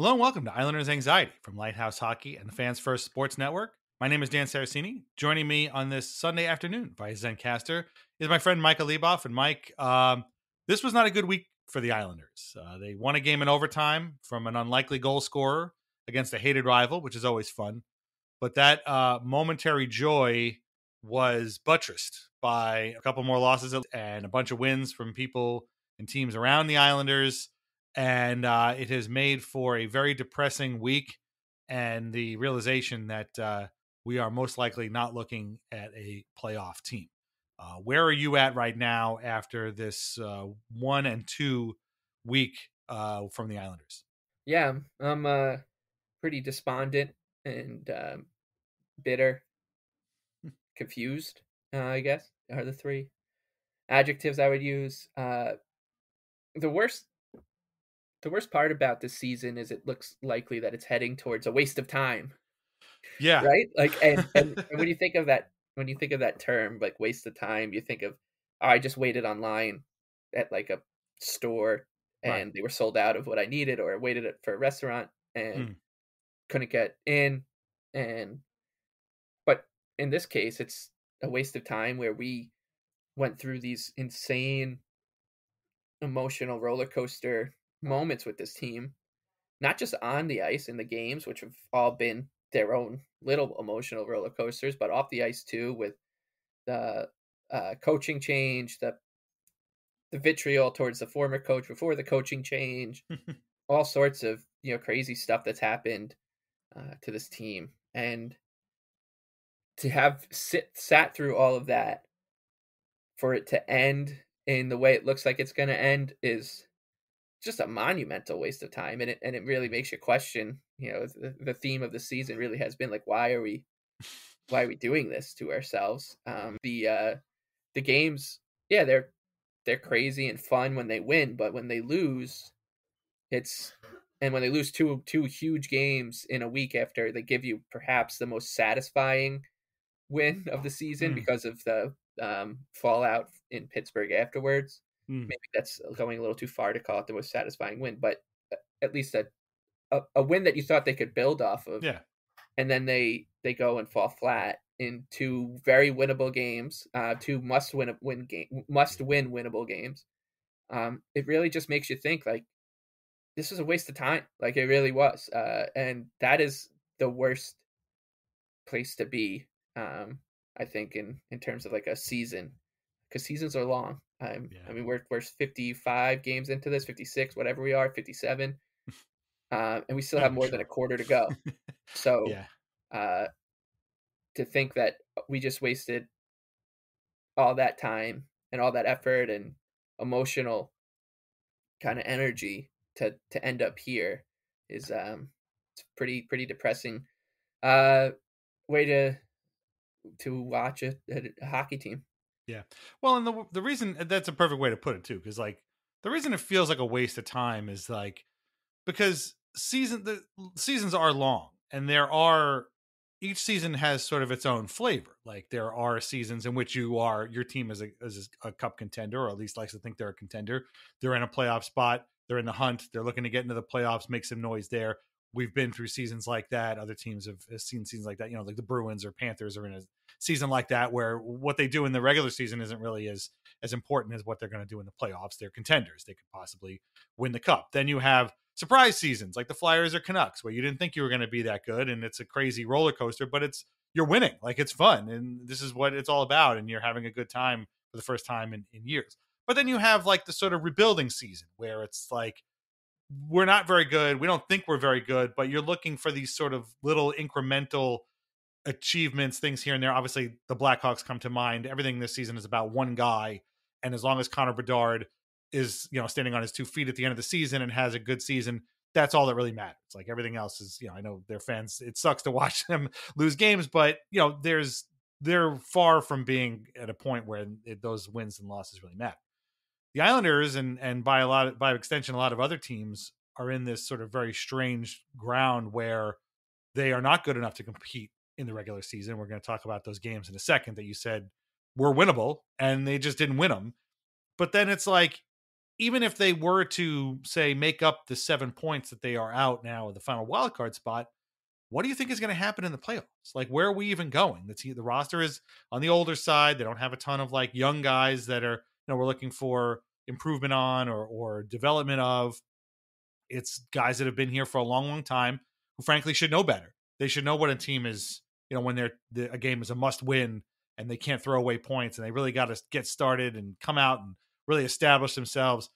Hello and welcome to Islanders Anxiety from Lighthouse Hockey and the Fans First Sports Network. My name is Dan Saraceni. Joining me on this Sunday afternoon via Zencastr is my friend Micah Leboff. And Mike, um, this was not a good week for the Islanders. Uh, they won a game in overtime from an unlikely goal scorer against a hated rival, which is always fun. But that uh, momentary joy was buttressed by a couple more losses and a bunch of wins from people and teams around the Islanders and uh, it has made for a very depressing week and the realization that uh, we are most likely not looking at a playoff team. Uh, where are you at right now after this uh, one and two week uh, from the Islanders? Yeah, I'm uh, pretty despondent and um, bitter, confused. I guess are the three adjectives I would use. the worst the worst part about this season is it looks likely that it's heading towards a waste of time. Yeah. Right? Like and, and, and when you think of that when you think of that term, like waste of time, you think of oh, I just waited online at like a store and right. they were sold out of what I needed or I waited for a restaurant and mm. couldn't get in and but in this case it's a waste of time where we went through these insane emotional roller coaster moments with this team, not just on the ice in the games, which have all been their own little emotional roller coasters, but off the ice too, with the uh, coaching change, the the vitriol towards the former coach before the coaching change, all sorts of you know crazy stuff that's happened uh, to this team, and to have sit sat through all of that for it to end in the way it looks like it's going to end is just a monumental waste of time and it and it really makes you question you know the, the theme of the season really has been like why are we why are we doing this to ourselves um the uh the games yeah they're they're crazy and fun when they win but when they lose it's and when they lose two two huge games in a week after they give you perhaps the most satisfying win of the season mm. because of the um, fallout in Pittsburgh afterwards Mm. Maybe that's going a little too far to call it the most satisfying win, but uh, at least a, a, a win that you thought they could build off of. Yeah. And then they they go and fall flat in two very winnable games, uh, two must win win game must win winnable games. Um, it really just makes you think like this was a waste of time. Like it really was, uh, and that is the worst place to be. Um, I think in in terms of like a season, because seasons are long. Um, yeah. I mean, we're we're 55 games into this, 56, whatever we are, 57, uh, and we still have more than a quarter to go. So, yeah. uh, to think that we just wasted all that time and all that effort and emotional kind of energy to to end up here is um it's pretty pretty depressing uh way to to watch a, a hockey team yeah. Well, and the the reason that's a perfect way to put it too, because like the reason it feels like a waste of time is like because season the seasons are long and there are each season has sort of its own flavor. Like there are seasons in which you are your team is a is a cup contender, or at least likes to think they're a contender. They're in a playoff spot. They're in the hunt. They're looking to get into the playoffs, make some noise there we've been through seasons like that. Other teams have, have, seen seasons like that. You know, like the Bruins or Panthers are in a season like that where what they do in the regular season isn't really as as important as what they're going to do in the playoffs. They're contenders. They could possibly win the cup. Then you have surprise seasons like the Flyers or Canucks where you didn't think you were going to be that good and it's a crazy roller coaster, but it's you're winning. Like it's fun and this is what it's all about and you're having a good time for the first time in, in years. But then you have like the sort of rebuilding season where it's like we're not very good. We don't think we're very good, but you're looking for these sort of little incremental achievements, things here and there. Obviously, the Blackhawks come to mind. Everything this season is about one guy, and as long as Connor Bedard is, you know, standing on his two feet at the end of the season and has a good season, that's all that really matters. Like everything else is, you know, I know their fans. It sucks to watch them lose games, but you know, there's they're far from being at a point where it, those wins and losses really matter the Islanders and and by a lot of, by extension a lot of other teams are in this sort of very strange ground where they are not good enough to compete in the regular season. We're going to talk about those games in a second that you said were winnable and they just didn't win them. But then it's like even if they were to say make up the seven points that they are out now of the final wild card spot, what do you think is going to happen in the playoffs? Like, where are we even going? The team, the roster is on the older side. They don't have a ton of like young guys that are, you know, we're looking for improvement on or or development of. It's guys that have been here for a long, long time who, frankly, should know better. They should know what a team is. You know, when they're the, a game is a must win and they can't throw away points and they really got to get started and come out and really establish themselves.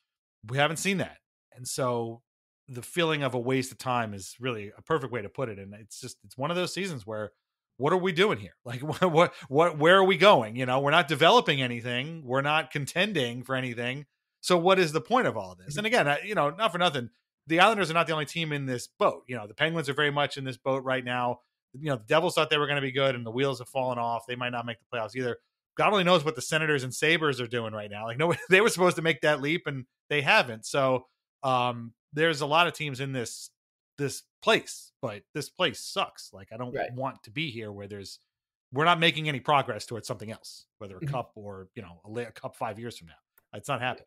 We haven't seen that, and so the feeling of a waste of time is really a perfect way to put it. And it's just it's one of those seasons where what are we doing here? Like what what what where are we going? You know, we're not developing anything. We're not contending for anything. So what is the point of all of this? Mm-hmm. And again, you know, not for nothing, the Islanders are not the only team in this boat. You know, the Penguins are very much in this boat right now. You know, the Devils thought they were going to be good, and the wheels have fallen off. They might not make the playoffs either. God only knows what the Senators and Sabres are doing right now. Like, no, they were supposed to make that leap, and they haven't. So, um, there's a lot of teams in this this place, but this place sucks. Like I don't Right. want to be here where there's we're not making any progress towards something else, whether a Mhm. cup or you know a, a cup five years from now. It's not happening.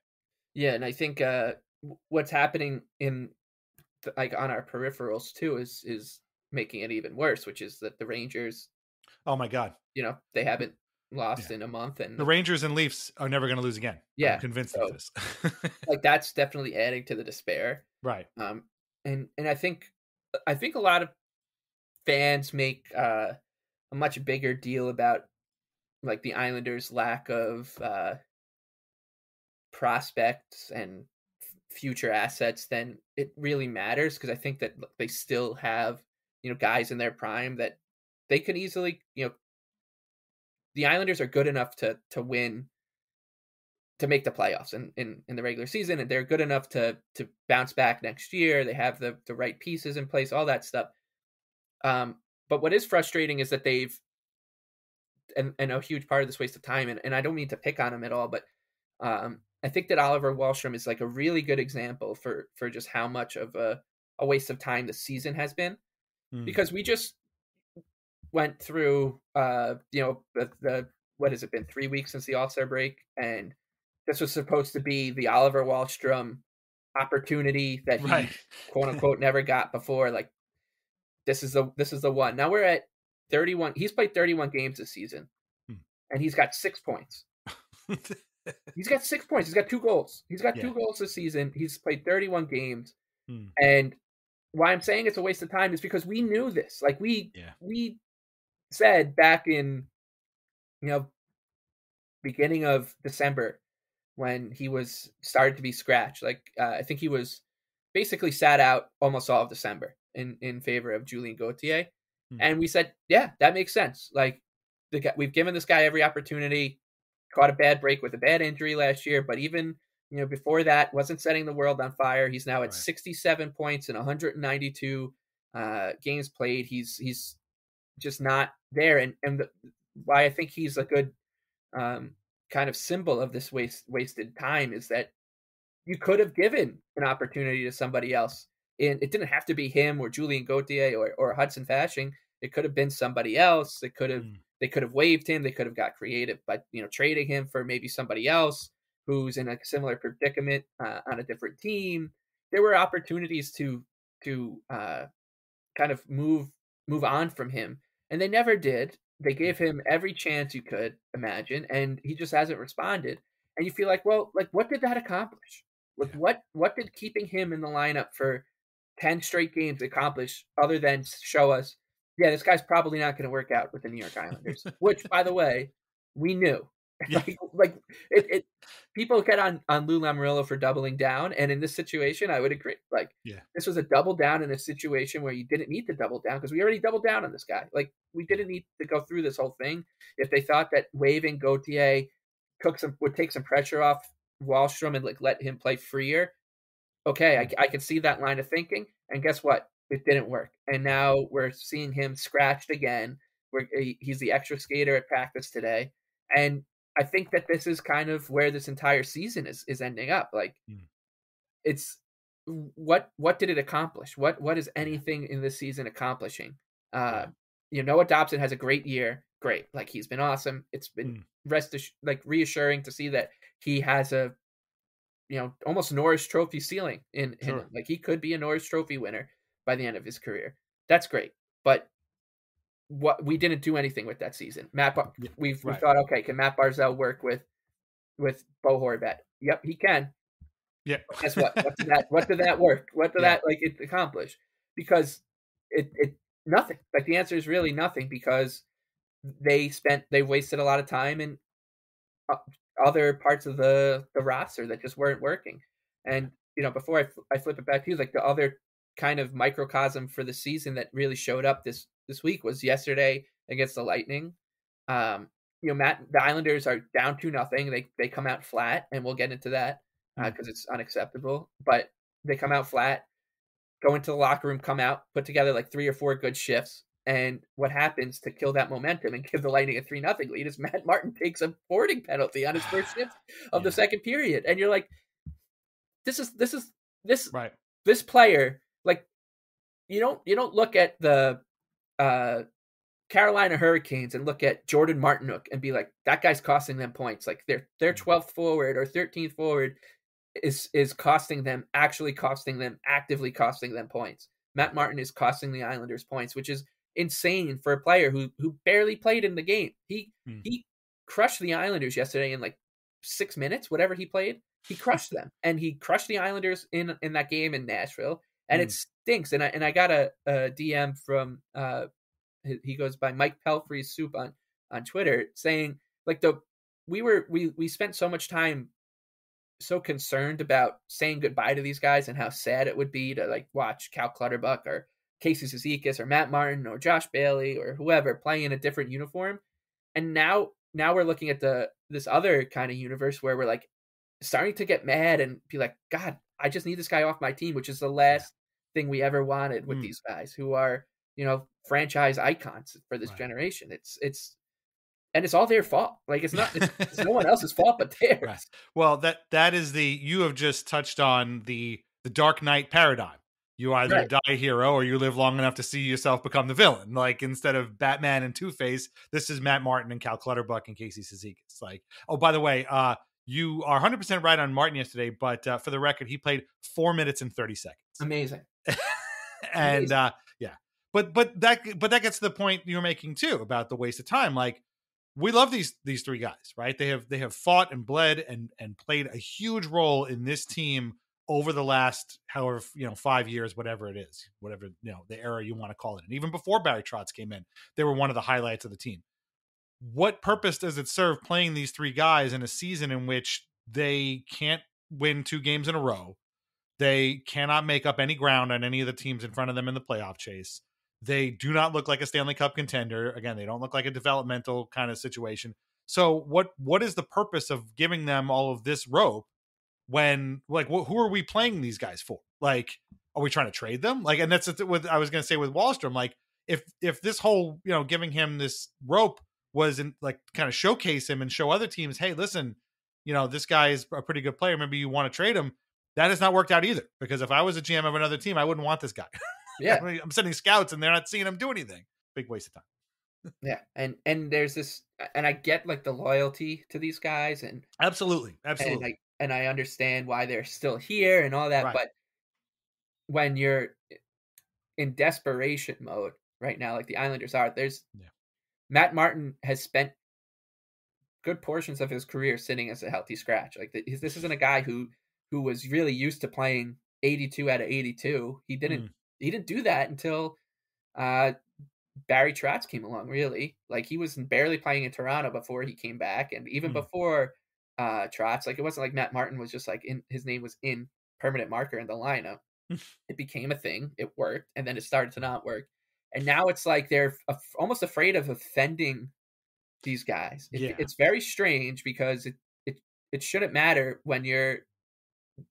Yeah, and I think uh, what's happening in like on our peripherals too is is making it even worse, which is that the Rangers, Oh my god, you know, they haven't lost in a month, and the Rangers and Leafs are never going to lose again. Yeah, I'm convinced so- of this. like that's definitely adding to the despair. right. Um, and and I think I think a lot of fans make uh, a much bigger deal about like the Islanders' lack of uh, prospects and future assets than it really matters because I think that they still have you know guys in their prime that they could easily you know the Islanders are good enough to to win to make the playoffs in, in, in the regular season and they're good enough to to bounce back next year. They have the the right pieces in place, all that stuff. Um, but what is frustrating is that they've and, and a huge part of this waste of time, and, and I don't mean to pick on him at all, but um, I think that Oliver Wahlstrom is like a really good example for for just how much of a, a waste of time the season has been Mm. because we just went through uh you know the, the what has it been three weeks since the all-star break and this was supposed to be the oliver wahlstrom opportunity that he right. quote unquote never got before like this is the this is the one now we're at 31 he's played 31 games this season Hmm. and he's got six points he's got six points he's got two goals he's got Yeah. two goals this season he's played 31 games Hmm. and why I'm saying it's a waste of time is because we knew this. Like we Yeah. we said back in you know beginning of December when he was started to be scratched. Like uh, I think he was basically sat out almost all of December in in favor of Julien Gauthier. Hmm. And we said, yeah, that makes sense. Like the guy, we've given this guy every opportunity. Caught a bad break with a bad injury last year, but even you know before that wasn't setting the world on fire. He's now at Right. 67 points in 192 uh, games played. He's he's just not there, and and the, why I think he's a good um, kind of symbol of this waste wasted time is that you could have given an opportunity to somebody else. And it didn't have to be him or Julien Gauthier or, or Hudson Fasching. It could have been somebody else. It could have Mm. they could have waived him. They could have got creative by you know trading him for maybe somebody else who's in a similar predicament uh, on a different team. There were opportunities to to uh, kind of move move on from him, and they never did. They gave him every chance you could imagine, and he just hasn't responded. And you feel like, well, like what did that accomplish? Like Yeah. what what did keeping him in the lineup for ten straight games accomplish other than show us, yeah, this guy's probably not going to work out with the New York Islanders. Which, by the way, we knew. Yeah. like, like it, it, people get on on Lou Lamoriello for doubling down, and in this situation, I would agree. Like, Yeah. this was a double down in a situation where you didn't need to double down because we already doubled down on this guy. Like, we didn't need to go through this whole thing. If they thought that waiving Gauthier took some would take some pressure off Wahlstrom and like let him play freer, okay, I, mm. I can see that line of thinking. And guess what? It didn't work, and now we're seeing him scratched again. Where he's the extra skater at practice today, and I think that this is kind of where this entire season is is ending up. Like, Mm. it's what what did it accomplish? What what is anything in this season accomplishing? Uh, Yeah. you know, Noah Dobson has a great year. Great, like he's been awesome. It's been Mm. rest assu- like reassuring to see that he has a you know almost Norris Trophy ceiling in, in Sure. him. like he could be a Norris Trophy winner by the end of his career. That's great, but what we didn't do anything with that season. Matt, Bar- Yeah, we've we thought, okay, can Matt Barzal work with with Bo Horvat? Yep, he can. Yeah. Guess what? What did that? What did that work? What did Yeah. that like it accomplish? Because it it nothing. Like the answer is really nothing because they spent they wasted a lot of time in other parts of the the roster that just weren't working. And you know, before I I flip it back to you, like the other kind of microcosm for the season that really showed up this this week was yesterday against the Lightning. Um, you know, Matt, the Islanders are down to nothing. They they come out flat, and we'll get into that because it's unacceptable. But they come out flat, go into the locker room, come out, put together like three or four good shifts. And what happens to kill that momentum and give the Lightning a three nothing lead is Matt Martin takes a boarding penalty on his first shift of the second period, and you're like, this is this is this Right. this player like you don't you don't look at the uh Carolina Hurricanes and look at Jordan Martinook and be like that guy's costing them points like their their Mm. 12th forward or 13th forward is is costing them actually costing them actively costing them points. Matt Martin is costing the Islanders points which is insane for a player who who barely played in the game. He Mm. he crushed the Islanders yesterday in like 6 minutes whatever he played. He crushed them and he crushed the Islanders in in that game in Nashville and it stinks. And I and I got a, a DM from uh he goes by Mike Pelfrey's soup on on Twitter saying like the we were we we spent so much time so concerned about saying goodbye to these guys and how sad it would be to like watch Cal Clutterbuck or Casey Cizikas or Matt Martin or Josh Bailey or whoever playing in a different uniform. And now now we're looking at the this other kind of universe where we're like starting to get mad and be like, God, I just need this guy off my team, which is the last thing we ever wanted with Mm. these guys who are, you know, franchise icons for this Right. generation. It's it's and it's all their fault. Like it's not it's, it's no one else's fault but theirs. Right. Well, that that is the you have just touched on the the Dark Knight paradigm. You either Right. die a hero or you live long enough to see yourself become the villain. Like instead of Batman and Two Face, this is Matt Martin and Cal Clutterbuck and Casey Cizikas. Like, oh, by the way, uh, you are 100 percent right on Martin yesterday, but uh, for the record, he played four minutes and 30 seconds. Amazing. and Amazing. uh yeah but but that but that gets to the point you're making too about the waste of time like we love these these three guys right they have they have fought and bled and and played a huge role in this team over the last however you know five years whatever it is whatever you know the era you want to call it and even before barry trotz came in they were one of the highlights of the team what purpose does it serve playing these three guys in a season in which they can't win two games in a row they cannot make up any ground on any of the teams in front of them in the playoff chase. They do not look like a Stanley Cup contender. Again, they don't look like a developmental kind of situation. So what what is the purpose of giving them all of this rope when like wh- who are we playing these guys for? Like are we trying to trade them? Like and that's what I was going to say with Wahlstrom like if if this whole, you know, giving him this rope was in like kind of showcase him and show other teams, hey, listen, you know, this guy is a pretty good player, maybe you want to trade him that has not worked out either. Because if I was a GM of another team, I wouldn't want this guy. Yeah. I mean, I'm sending scouts and they're not seeing him do anything. Big waste of time. Yeah. And and there's this and I get like the loyalty to these guys and Absolutely, and absolutely. I and I understand why they're still here and all that, Right. but when you're eh, in desperation mode right now, like the Islanders are, there's Yeah. Matt Martin has spent good portions of his career sitting as a healthy scratch. Like this isn't a guy who who was really used to playing 82 out of 82. He didn't Mm. he didn't do that until uh Barry Trotz came along, really. Like he was barely playing in Toronto before he came back, and even Mm. before uh Trotz, like it wasn't like Matt Martin was just like in his name was in permanent marker in the lineup. it became a thing, it worked, and then it started to not work. And now it's like they're af- almost afraid of offending these guys. It, Yeah. It's very strange because it, it it shouldn't matter when you're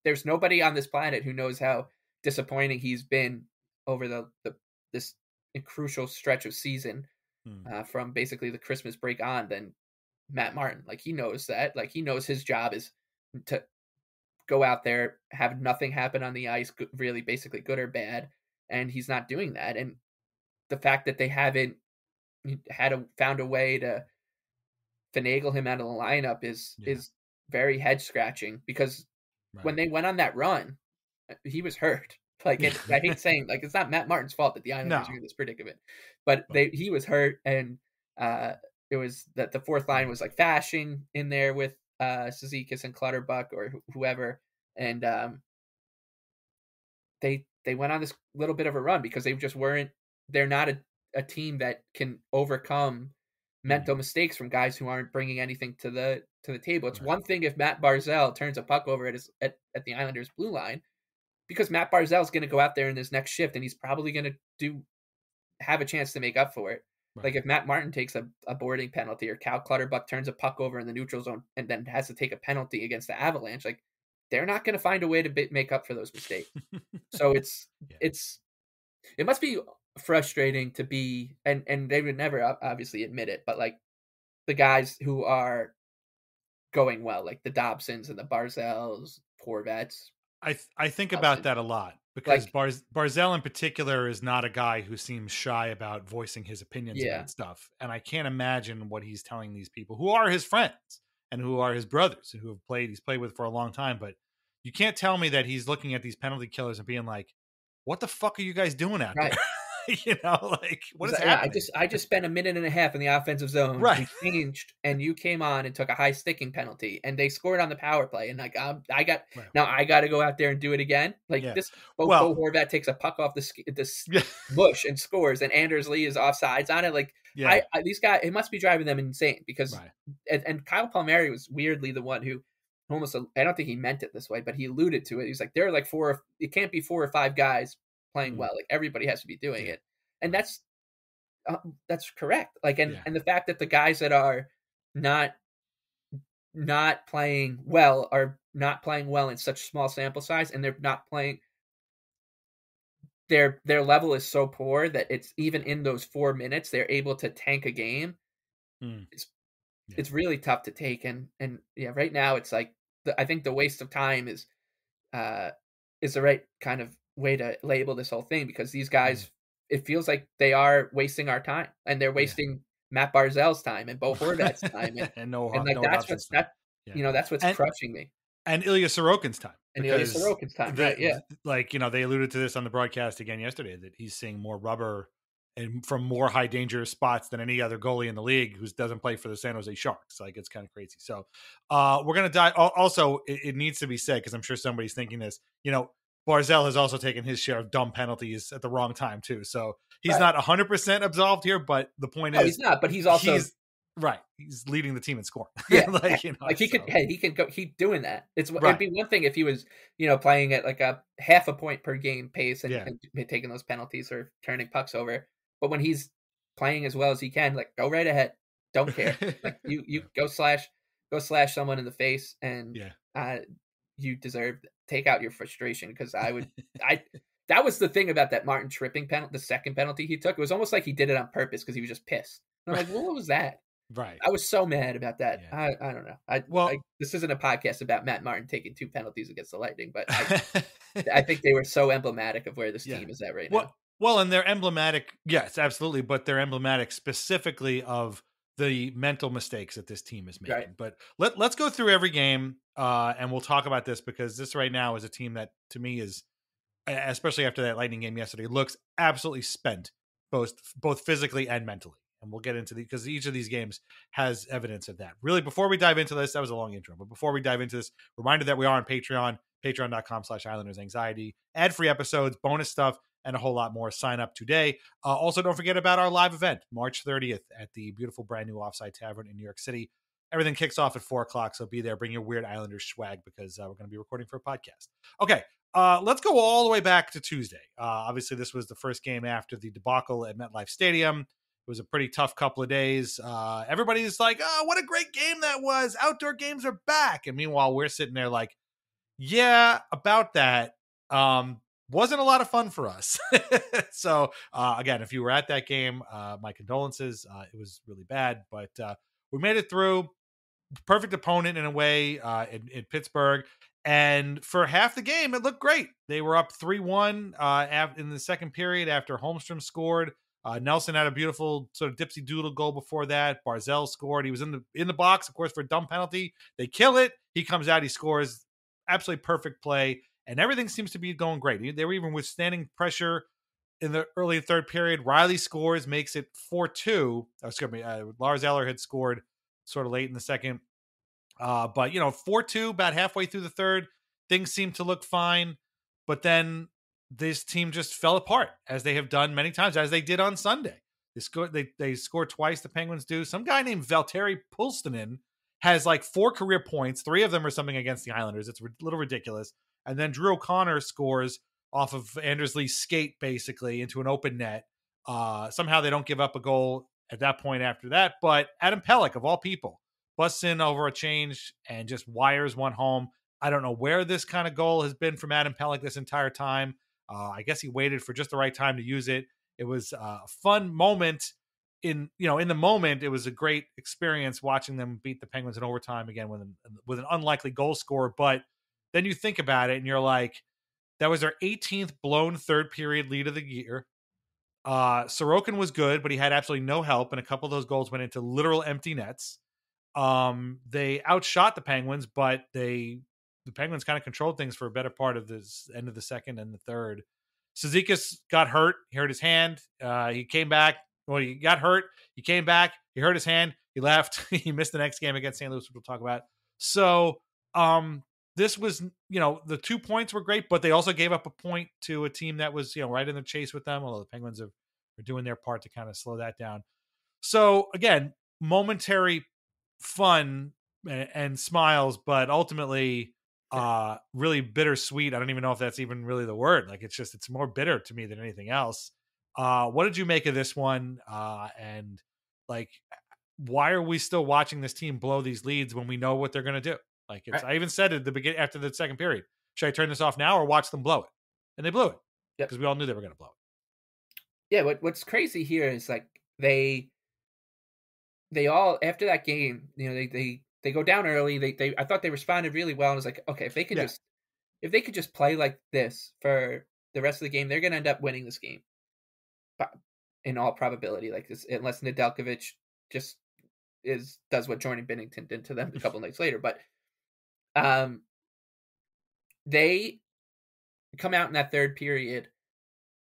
there's nobody on this planet who knows how disappointing he's been over the, the this crucial stretch of season Hmm. uh, from basically the Christmas break on than Matt Martin. Like he knows that. Like he knows his job is to go out there, have nothing happen on the ice, really basically good or bad, and he's not doing that. And the fact that they haven't had a found a way to finagle him out of the lineup is Yeah. is very head scratching because right. when they went on that run, uh, he was hurt. Like it, I hate saying like it's not Matt Martin's fault that the Islanders no. are in this predicament, but they he was hurt and uh it was that the fourth line was like Fasching in there with uh Cizikas and Clutterbuck or wh- whoever, and um they they went on this little bit of a run because they just weren't they're not a, a team that can overcome mental mm-hmm. mistakes from guys who aren't bringing anything to the to the table. It's right. one thing if Matt Barzal turns a puck over at his at, at the Islanders blue line, because Matt Barzal is going to go out there in this next shift and he's probably going to do have a chance to make up for it. Right. Like if Matt Martin takes a, a boarding penalty or Cal Clutterbuck turns a puck over in the neutral zone and then has to take a penalty against the Avalanche, like they're not going to find a way to make up for those mistakes. so it's yeah. it's it must be frustrating to be and and they would never obviously admit it, but like the guys who are going well, like the Dobsons and the Barzals, Horvats. I th- I think Dobson. about that a lot because like, Bar- Barzal in particular is not a guy who seems shy about voicing his opinions yeah. about stuff, and I can't imagine what he's telling these people who are his friends and who are his brothers and who have played he's played with for a long time. But you can't tell me that he's looking at these penalty killers and being like, "What the fuck are you guys doing out right. there?" you know, like what is happening? I just I just spent a minute and a half in the offensive zone. Right. We changed and you came on and took a high sticking penalty and they scored on the power play. And like um, I got right. now I got to go out there and do it again. Like yeah. this, Bo, well, Bo Horvat takes a puck off the this bush and scores, and Anders Lee is offsides on it. Like yeah. I, I, these guys, it must be driving them insane because right. and, and Kyle Palmieri was weirdly the one who almost I don't think he meant it this way, but he alluded to it. He's like, there are like four, it can't be four or five guys playing mm-hmm. well. Like everybody has to be doing it, and that's uh, that's correct. Like and yeah. and the fact that the guys that are not not playing well are not playing well in such small sample size, and they're not playing. Their their level is so poor that it's even in those four minutes they're able to tank a game. Mm. It's yeah. it's really tough to take, and and yeah, right now it's like the, I think the waste of time is uh is the right kind of way to label this whole thing because these guys mm. it feels like they are wasting our time and they're wasting yeah. Matt Barzal's time and Bo Horvat's time and, and no and like no that's what's that yeah. you know that's what's and, crushing me and Ilya Sorokin's time and Ilya Sorokin's time the, right yeah like you know they alluded to this on the broadcast again yesterday that he's seeing more rubber and from more high danger spots than any other goalie in the league who doesn't play for the San Jose Sharks. Like it's kind of crazy. So uh, we're gonna die. Also, it, it needs to be said because I'm sure somebody's thinking this. You know, Barzal has also taken his share of dumb penalties at the wrong time too. So he's right. not 100 percent absolved here, but the point no, is he's not. But he's also he's, right. He's leading the team in scoring. Yeah, like you know, like he so. could. Hey, he can go keep doing that. It's right. it'd be one thing if he was you know playing at like a half a point per game pace and, yeah. and taking those penalties or turning pucks over. But when he's playing as well as he can, like go right ahead. Don't care. like you you go slash go slash someone in the face and yeah. Uh, you deserve take out your frustration because I would I that was the thing about that Martin tripping penalty, the second penalty he took. It was almost like he did it on purpose because he was just pissed. And I'm like, well, what was that? Right. I was so mad about that. Yeah. I, I don't know. I well, I, this isn't a podcast about Matt Martin taking two penalties against the Lightning, but I, I think they were so emblematic of where this yeah. team is at right well, now. Well, and they're emblematic, yes, absolutely, but they're emblematic specifically of the mental mistakes that this team is making. Right. But let let's go through every game, uh, and we'll talk about this because this right now is a team that to me is, especially after that Lightning game yesterday, looks absolutely spent, both both physically and mentally. And we'll get into the because each of these games has evidence of that. Really, before we dive into this, that was a long intro, but before we dive into this, reminder that we are on Patreon, patreon.com slash islanders anxiety, ad-free episodes, bonus stuff and a whole lot more. Sign up today. Uh, also, don't forget about our live event, March 30th at the beautiful brand new Offside Tavern in New York City. Everything kicks off at four o'clock, so be there. Bring your weird Islanders swag because uh, we're going to be recording for a podcast. Okay, uh, let's go all the way back to Tuesday. Uh, obviously, this was the first game after the debacle at MetLife Stadium. It was a pretty tough couple of days. Uh, everybody's like, "Oh, what a great game that was! Outdoor games are back." And meanwhile, we're sitting there like, "Yeah, about that." Um, wasn't a lot of fun for us. so uh, again, if you were at that game, uh, my condolences. Uh, it was really bad, but uh, we made it through. Perfect opponent in a way uh, in, in, Pittsburgh, and for half the game, it looked great. They were up three one uh, in the second period after Holmstrom scored. Nelson had a beautiful sort of dipsy doodle goal before that. Barzal scored. He was in the in the box, of course, for a dumb penalty. They kill it. He comes out. He scores absolutely perfect play, and everything seems to be going great. They were even withstanding pressure in the early third period. Reilly scores, makes it 4 2. Oh, excuse me. Uh, Lars Eller had scored sort of late in the second. Uh, but, you know, 4 2, about halfway through the third, things seemed to look fine. But then this team just fell apart, as they have done many times, as they did on Sunday. They scored, they, they twice, the Penguins do. Some guy named Valtteri Puustinen has like four career points. Three of them are something against the Islanders. It's a little ridiculous. And then Drew O'Connor scores off of Anders Lee's skate, basically, into an open net. Uh, somehow they don't give up a goal at that point after that. But Adam Pelech, of all people, busts in over a change and just wires one home. I don't know where this kind of goal has been from Adam Pelech this entire time. Uh, I guess he waited for just the right time to use it. It was a fun moment in you know in the moment it was a great experience watching them beat the Penguins in overtime again with an, with an unlikely goal score. But then you think about it and you're like, that was their 18th blown third period lead of the year. Uh, Sorokin was good, but he had absolutely no help, and a couple of those goals went into literal empty nets. Um, they outshot the Penguins, but they the Penguins kind of controlled things for a better part of the end of the second and the third. Cizikas got hurt. He hurt his hand. Uh, he came back. Well, he got hurt. He came back. He hurt his hand. He left. he missed the next game against St. Louis, which we'll talk about. So, um, this was, you know, the two points were great, but they also gave up a point to a team that was, you know, right in the chase with them. Although the Penguins are, are doing their part to kind of slow that down. So again, momentary fun and, and smiles, but ultimately, uh, really bittersweet. I don't even know if that's even really the word. Like it's just it's more bitter to me than anything else. Uh, what did you make of this one? Uh, and like, why are we still watching this team blow these leads when we know what they're going to do? Like it's, I, I even said at the beginning after the second period, should I turn this off now or watch them blow it? And they blew it because yep. we all knew they were going to blow it. Yeah, what what's crazy here is like they they all after that game, you know, they they they go down early. They they I thought they responded really well. And was like, okay, if they could yeah. just if they could just play like this for the rest of the game, they're going to end up winning this game. But in all probability, like this, unless Nedeljkovic just is does what Jordan Binnington did to them a couple nights later. But um, they come out in that third period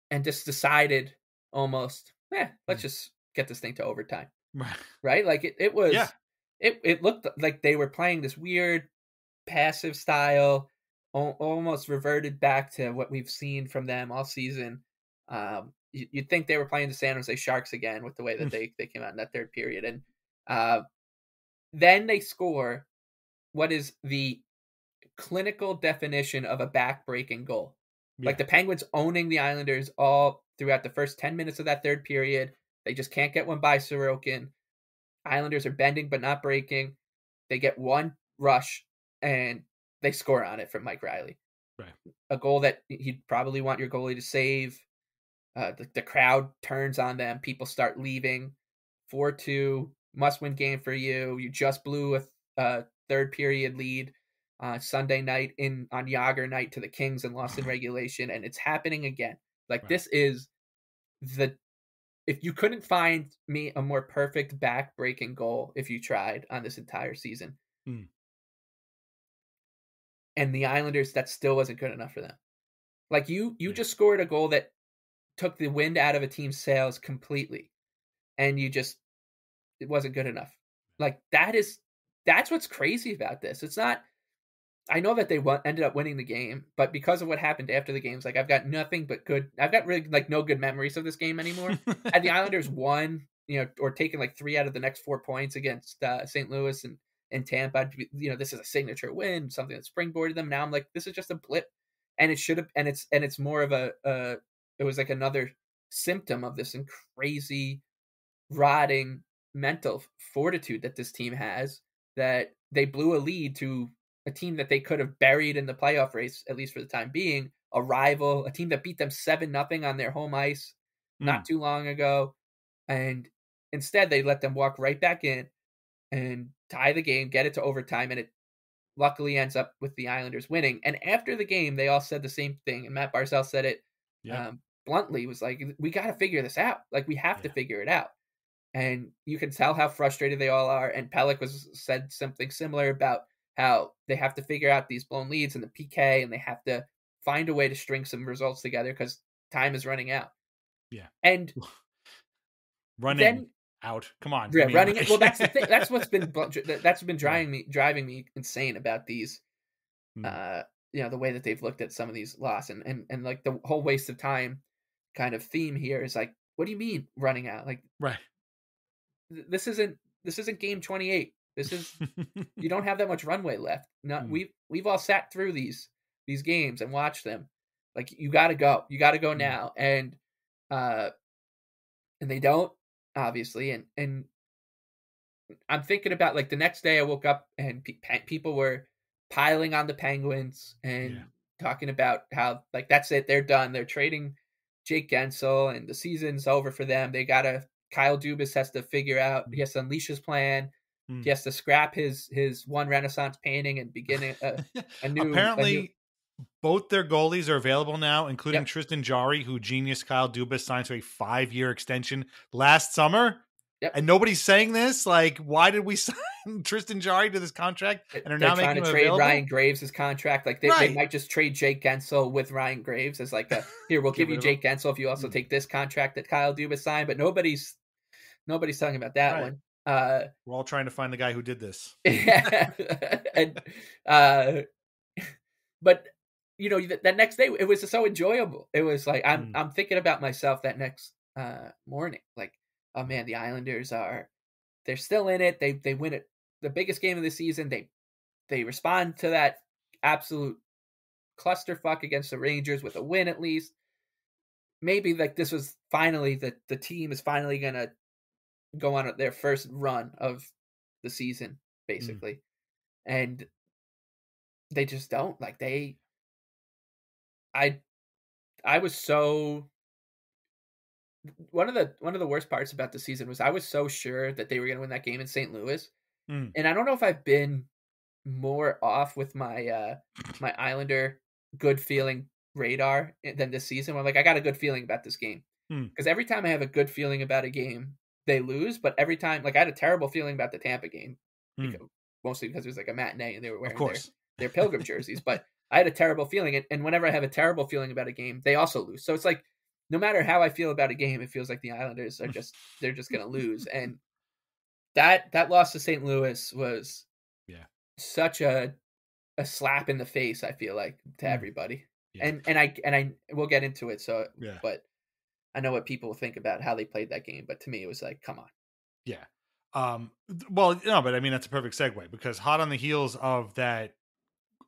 and just decided almost, yeah, let's mm. just get this thing to overtime. Right? Like it, it was, yeah. it, it looked like they were playing this weird passive style, almost reverted back to what we've seen from them all season. Um, you, would think they were playing the San Jose Sharks again with the way that mm. they, they came out in that third period. And uh, then they score what is the clinical definition of a back-breaking goal. Yeah. Like the Penguins owning the Islanders all throughout the first 10 minutes of that third period. They just can't get one by Sorokin. Islanders are bending but not breaking. They get one rush and they score on it from Mike Reilly. Right. A goal that he'd probably want your goalie to save. Uh, the, the crowd turns on them. People start leaving. 4 2, must win game for you. You just blew a, a third period lead uh, Sunday night in on Jagr night to the Kings and lost in regulation, and it's happening again. Like right. this is the if you couldn't find me a more perfect back breaking goal if you tried on this entire season. Mm. And the Islanders, that still wasn't good enough for them. Like you, you yeah. just scored a goal that took the wind out of a team's sails completely, and you just it wasn't good enough. Like that is that's what's crazy about this. It's not. I know that they won, ended up winning the game, but because of what happened after the games, like I've got nothing but good. I've got really like no good memories of this game anymore. Had the Islanders won, you know, or taken like three out of the next four points against uh, St. Louis and and Tampa, you know, this is a signature win, something that springboarded them. Now I'm like, this is just a blip, and it should have, and it's and it's more of a, uh, it was like another symptom of this crazy, rotting mental fortitude that this team has that they blew a lead to a team that they could have buried in the playoff race, at least for the time being, a rival, a team that beat them 7 nothing on their home ice mm. not too long ago. And instead, they let them walk right back in and tie the game, get it to overtime, and it luckily ends up with the Islanders winning. And after the game, they all said the same thing. And Matt Barzal said it yeah. um, bluntly was like, we got to figure this out. Like, we have yeah. to figure it out and you can tell how frustrated they all are. And Pelech was said something similar about how they have to figure out these blown leads and the PK, and they have to find a way to string some results together because time is running out. Yeah. And running then out. Come on. yeah, I mean, running. like- Well, that's the thing. That's what's been that's been driving me driving me insane about these. Hmm. Uh, you know the way that they've looked at some of these loss and and and like the whole waste of time kind of theme here is like, what do you mean running out? Like right. Th- this isn't this isn't game twenty eight. This is you don't have that much runway left. Not Mm. we've we've all sat through these these games and watched them. Like you got to go. You got to go Mm. now. And uh and they don't obviously and and I'm thinking about like the next day I woke up and pe- pe- people were piling on the Penguins and Yeah. talking about how like that's it they're done. They're trading Jake Guentzel and the season's over for them. They got to Kyle Dubas has to figure out he has to unleash his plan. Mm. He has to scrap his his one Renaissance painting and begin a, a, new. a new- Apparently, both their goalies are available now, including Yep. Tristan Jarry, who genius Kyle Dubas signed to a five year extension last summer. Yep. And nobody's saying this. Like, why did we sign Tristan Jarry to this contract and are they're now trying making to trade available? Ryan Graves' contract. Like they, Right. they might just trade Jake Guentzel with Ryan Graves as like a here we'll give you rid of him. Jake Guentzel if you also Mm. take this contract that Kyle Dubas signed. But nobody's nobody's talking about that Right. one. Uh, We're all trying to find the guy who did this. and uh, but you know that, that next day it was so enjoyable. It was like I'm Mm. I'm thinking about myself that next uh morning. Like, oh man, the Islanders are they're still in it. They they win it the biggest game of the season. They they respond to that absolute clusterfuck against the Rangers with a win at least. Maybe like this was finally the the team is finally gonna go on their first run of the season, basically. And they just don't. Like they I I was so one of the one of the worst parts about the season was I was so sure that they were gonna win that game in St. Louis. Mm. And I don't know if I've been more off with my uh my Islander good feeling radar than this season. Where I'm like, I got a good feeling about this game. Hmm. Because every time I have a good feeling about a game, they lose. But every time, like I had a terrible feeling about the Tampa game, Hmm. because, mostly because it was like a matinee and they were wearing their, their pilgrim jerseys. But I had a terrible feeling, and, and whenever I have a terrible feeling about a game, they also lose. So it's like no matter how I feel about a game, it feels like the Islanders are just they're just gonna lose. And that that loss to St. Louis was Yeah. such a a slap in the face. I feel like to Mm. everybody, Yeah. and and I and I we'll get into it. So, Yeah. but I know what people think about how they played that game. But to me, it was like, come on, Yeah. Um, well, no, but I mean that's a perfect segue because hot on the heels of that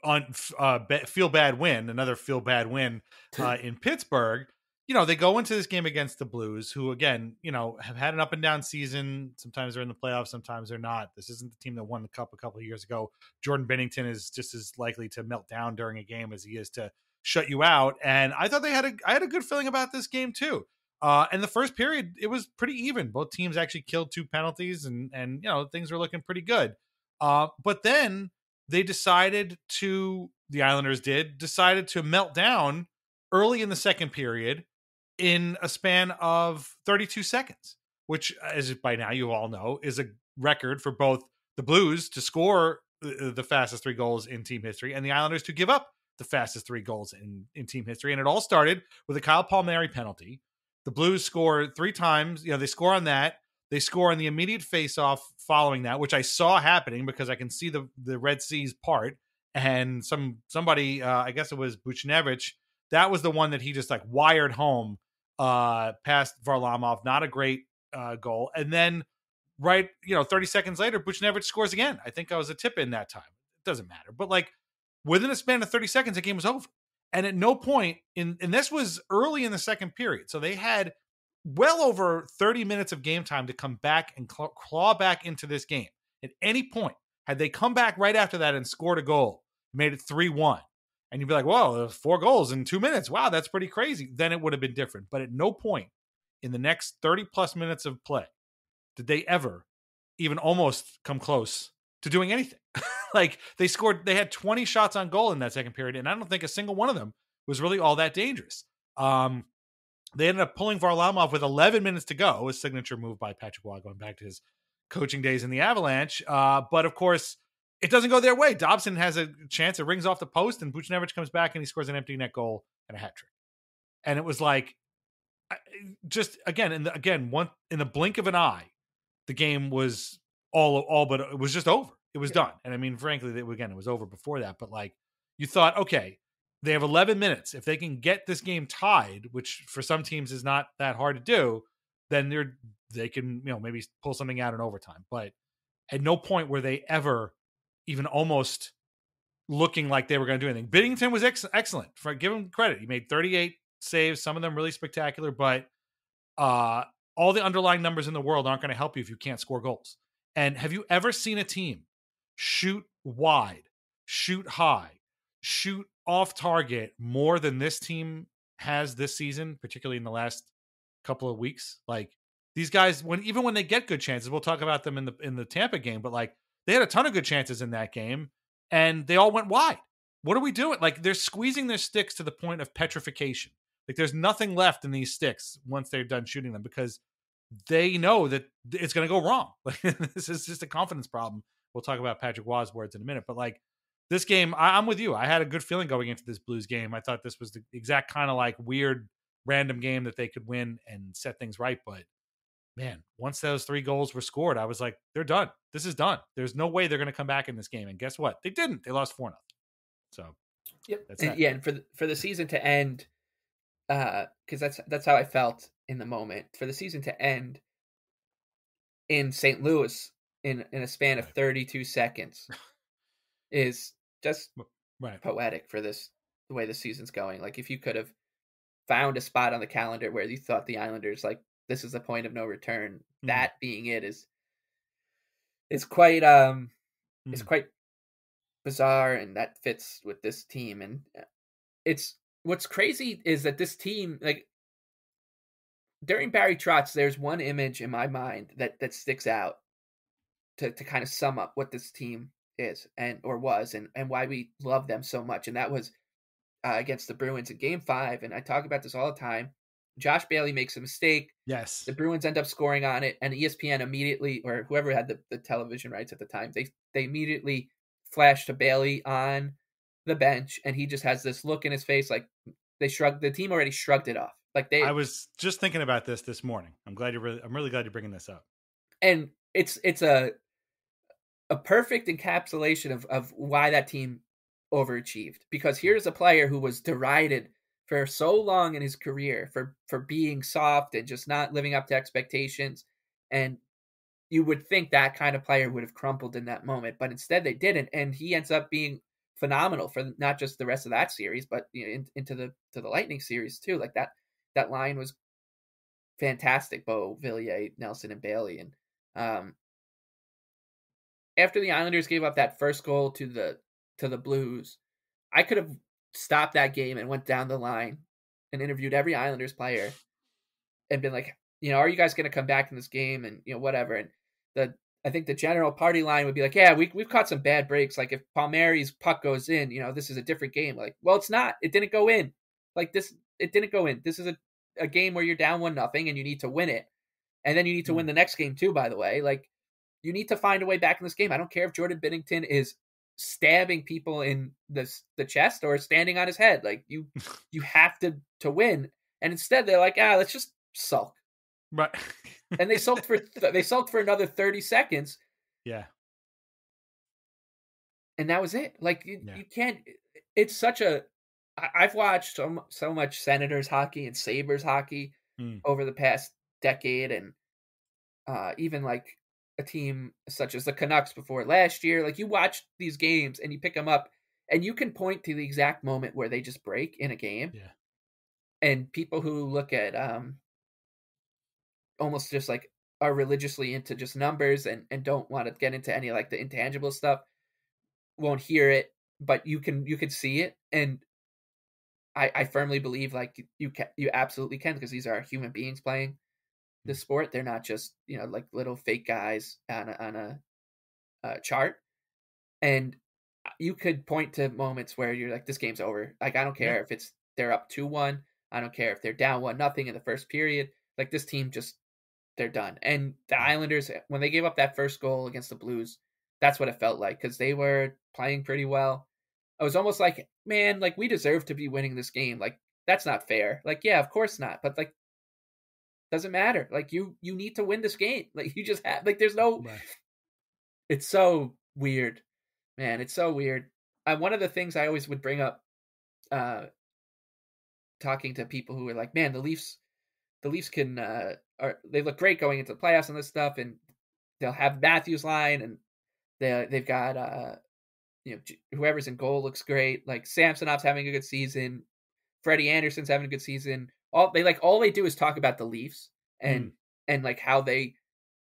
on uh feel bad win, another feel bad win uh, in Pittsburgh. You know they go into this game against the Blues, who again, you know, have had an up and down season. Sometimes they're in the playoffs, sometimes they're not. This isn't the team that won the cup a couple of years ago. Jordan Binnington is just as likely to melt down during a game as he is to shut you out. And I thought they had a I had a good feeling about this game too. Uh, and the first period, it was pretty even. Both teams actually killed two penalties, and and you know things were looking pretty good. Uh, but then they decided to the Islanders did decided to melt down early in the second period in a span of 32 seconds, which, as by now you all know, is a record for both the Blues to score the, the fastest three goals in team history and the Islanders to give up the fastest three goals in, in team history. And it all started with a Kyle Palmieri penalty. The Blues score three times. You know, they score on that. They score on the immediate face-off following that, which I saw happening because I can see the the Red Seas part. And some somebody, uh, I guess it was Buchnevich, that was the one that he just like wired home uh, past Varlamov. Not a great uh, goal. And then right, you know, 30 seconds later, Buchnevich scores again. I think I was a tip in that time. It doesn't matter. But like within a span of 30 seconds, the game was over. And at no point in and this was early in the second period. So they had well over 30 minutes of game time to come back and claw, back into this game. At any point, had they come back right after that and scored a goal, made it 3-1, and you'd be like, whoa, there's four goals in two minutes. Wow, that's pretty crazy. Then it would have been different. But at no point in the next 30 plus minutes of play did they ever even almost come close to doing anything. like they scored, they had 20 shots on goal in that second period, and I don't think a single one of them was really all that dangerous. Um, they ended up pulling Varlamov with 11 minutes to go, a signature move by Patrick Roy going back to his coaching days in the Avalanche. Uh, but of course, it doesn't go their way. Dobson has a chance. It rings off the post, and Buchnevich comes back and he scores an empty net goal and a hat trick. And it was like, just again, and again, one in the blink of an eye, the game was all all but it was just over. It was yeah. done. And I mean, frankly, they, again, it was over before that. But like, you thought, okay, they have 11 minutes. If they can get this game tied, which for some teams is not that hard to do, then they're they can you know maybe pull something out in overtime. But at no point were they ever even almost looking like they were going to do anything. Binnington was ex- excellent. For give him credit, he made 38 saves, some of them really spectacular, but uh, all the underlying numbers in the world aren't going to help you if you can't score goals. And have you ever seen a team shoot wide, shoot high, shoot off target more than this team has this season, particularly in the last couple of weeks? Like these guys, when even when they get good chances, we'll talk about them in the in the Tampa game, but like they had a ton of good chances in that game, and they all went wide. What are we doing? Like they're squeezing their sticks to the point of petrification. Like there's nothing left in these sticks once they're done shooting them because they know that it's going to go wrong. Like this is just a confidence problem. We'll talk about Patrick Roy's words in a minute, but like this game, I, am with you. I had a good feeling going into this Blues game. I thought this was the exact kind of like weird, random game that they could win and set things right. But man, once those three goals were scored, I was like, they're done. This is done. There's no way they're going to come back in this game. And guess what? They didn't. They lost four nothing. So, yep. And, yeah, and for the, for the season to end, because uh, that's that's how I felt in the moment. For the season to end in St. Louis in in a span of 32 seconds is just right. poetic for this the way the season's going. Like if you could have found a spot on the calendar where you thought the Islanders like this is the point of no return. Mm. That being it is is quite um mm. is quite bizarre and that fits with this team and uh, it's what's crazy is that this team like during Barry Trotz there's one image in my mind that that sticks out to to kind of sum up what this team is and or was and and why we love them so much and that was uh, against the Bruins in game 5 and I talk about this all the time Josh Bailey makes a mistake. Yes. The Bruins end up scoring on it, and ESPN immediately, or whoever had the, the television rights at the time, they they immediately flash to Bailey on the bench, and he just has this look in his face like they shrugged. The team already shrugged it off. Like they. I was just thinking about this this morning. I'm glad you're really. I'm really glad you're bringing this up. And it's it's a a perfect encapsulation of of why that team overachieved because hmm. here's a player who was derided for so long in his career for for being soft and just not living up to expectations and you would think that kind of player would have crumpled in that moment but instead they didn't and he ends up being phenomenal for not just the rest of that series but you know in, into the to the lightning series too like that that line was fantastic Beauvillier nelson and bailey and um after the islanders gave up that first goal to the to the blues i could have stopped that game and went down the line and interviewed every Islanders player and been like, you know, are you guys going to come back in this game and you know whatever? And the I think the general party line would be like, yeah, we we've caught some bad breaks. Like if Palmieri's puck goes in, you know, this is a different game. Like, well, it's not. It didn't go in. Like this, it didn't go in. This is a a game where you're down one nothing and you need to win it, and then you need to win mm. the next game too. By the way, like you need to find a way back in this game. I don't care if Jordan Binnington is stabbing people in the the chest or standing on his head. Like you you have to to win. And instead they're like, ah, let's just sulk. Right. and they sulked for they sulked for another 30 seconds. Yeah. And that was it. Like you, yeah. you can't it's such a I've watched so, so much Senators hockey and Sabres hockey mm. over the past decade and uh, even like a team such as the Canucks before last year. Like you watch these games and you pick them up and you can point to the exact moment where they just break in a game. Yeah. And people who look at um almost just like are religiously into just numbers and and don't want to get into any like the intangible stuff won't hear it, but you can you can see it and I, I firmly believe like you can you absolutely can because these are human beings playing the mm. sport. They're not just you know like little fake guys on a, on a, chart. And uh, you could point to moments where you're like, this game's over. Like I don't care yeah. if it's they're up two one. I don't care if they're down one nothing in the first period. Like this team just they're done. And the mm. Islanders eh, when they gave up that first goal against the Blues, That's what it felt like because they were playing pretty well. I was almost like, man, like we deserve to be winning this game. Like that's not fair. Like yeah, of course not. But like doesn't matter. Like you you need to win this game. Like you just have like there's no. Right. It's so weird, man. It's so weird. I, one of the things I always would bring up, uh, talking to people who are like, man, the Leafs, the Leafs can, uh, are they look great going into the playoffs and this stuff, and they'll have Matthews line, and they they've got uh, you know, whoever's in goal looks great. Like Samsonov's having a good season, Freddie Anderson's having a good season. All they like, all they do is talk about the Leafs and mm. and like how they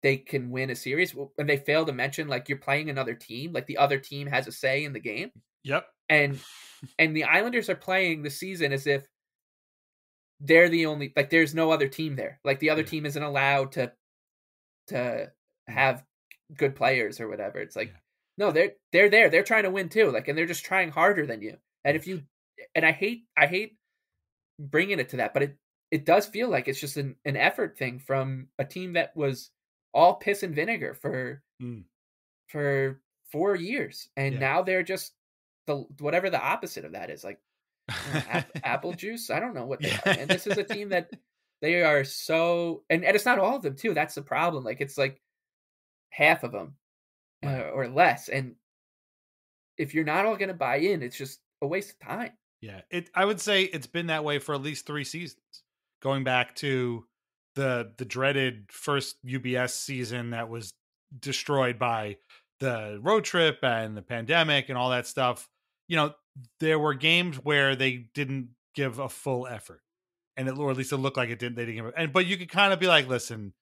they can win a series and they fail to mention like you're playing another team like the other team has a say in the game yep and and the islanders are playing the season as if they're the only like there's no other team there like the other yeah. team isn't allowed to to mm. have good players or whatever it's like yeah. No they're they're there they're trying to win too like and they're just trying harder than you and if you and i hate i hate bringing it to that but it it does feel like it's just an, an effort thing from a team that was all piss and vinegar for mm. for four years, and yeah. now they're just the whatever the opposite of that is like you ap- apple juice. I don't know what they are. And this is a team that they are so, and, and it's not all of them too. That's the problem. Like it's like half of them uh, or less, and if you're not all going to buy in, it's just a waste of time. Yeah, it. I would say it's been that way for at least three seasons, going back to the the dreaded first UBS season that was destroyed by the road trip and the pandemic and all that stuff. You know, there were games where they didn't give a full effort, and it, or at least it looked like it didn't. They didn't give, and but you could kind of be like, listen,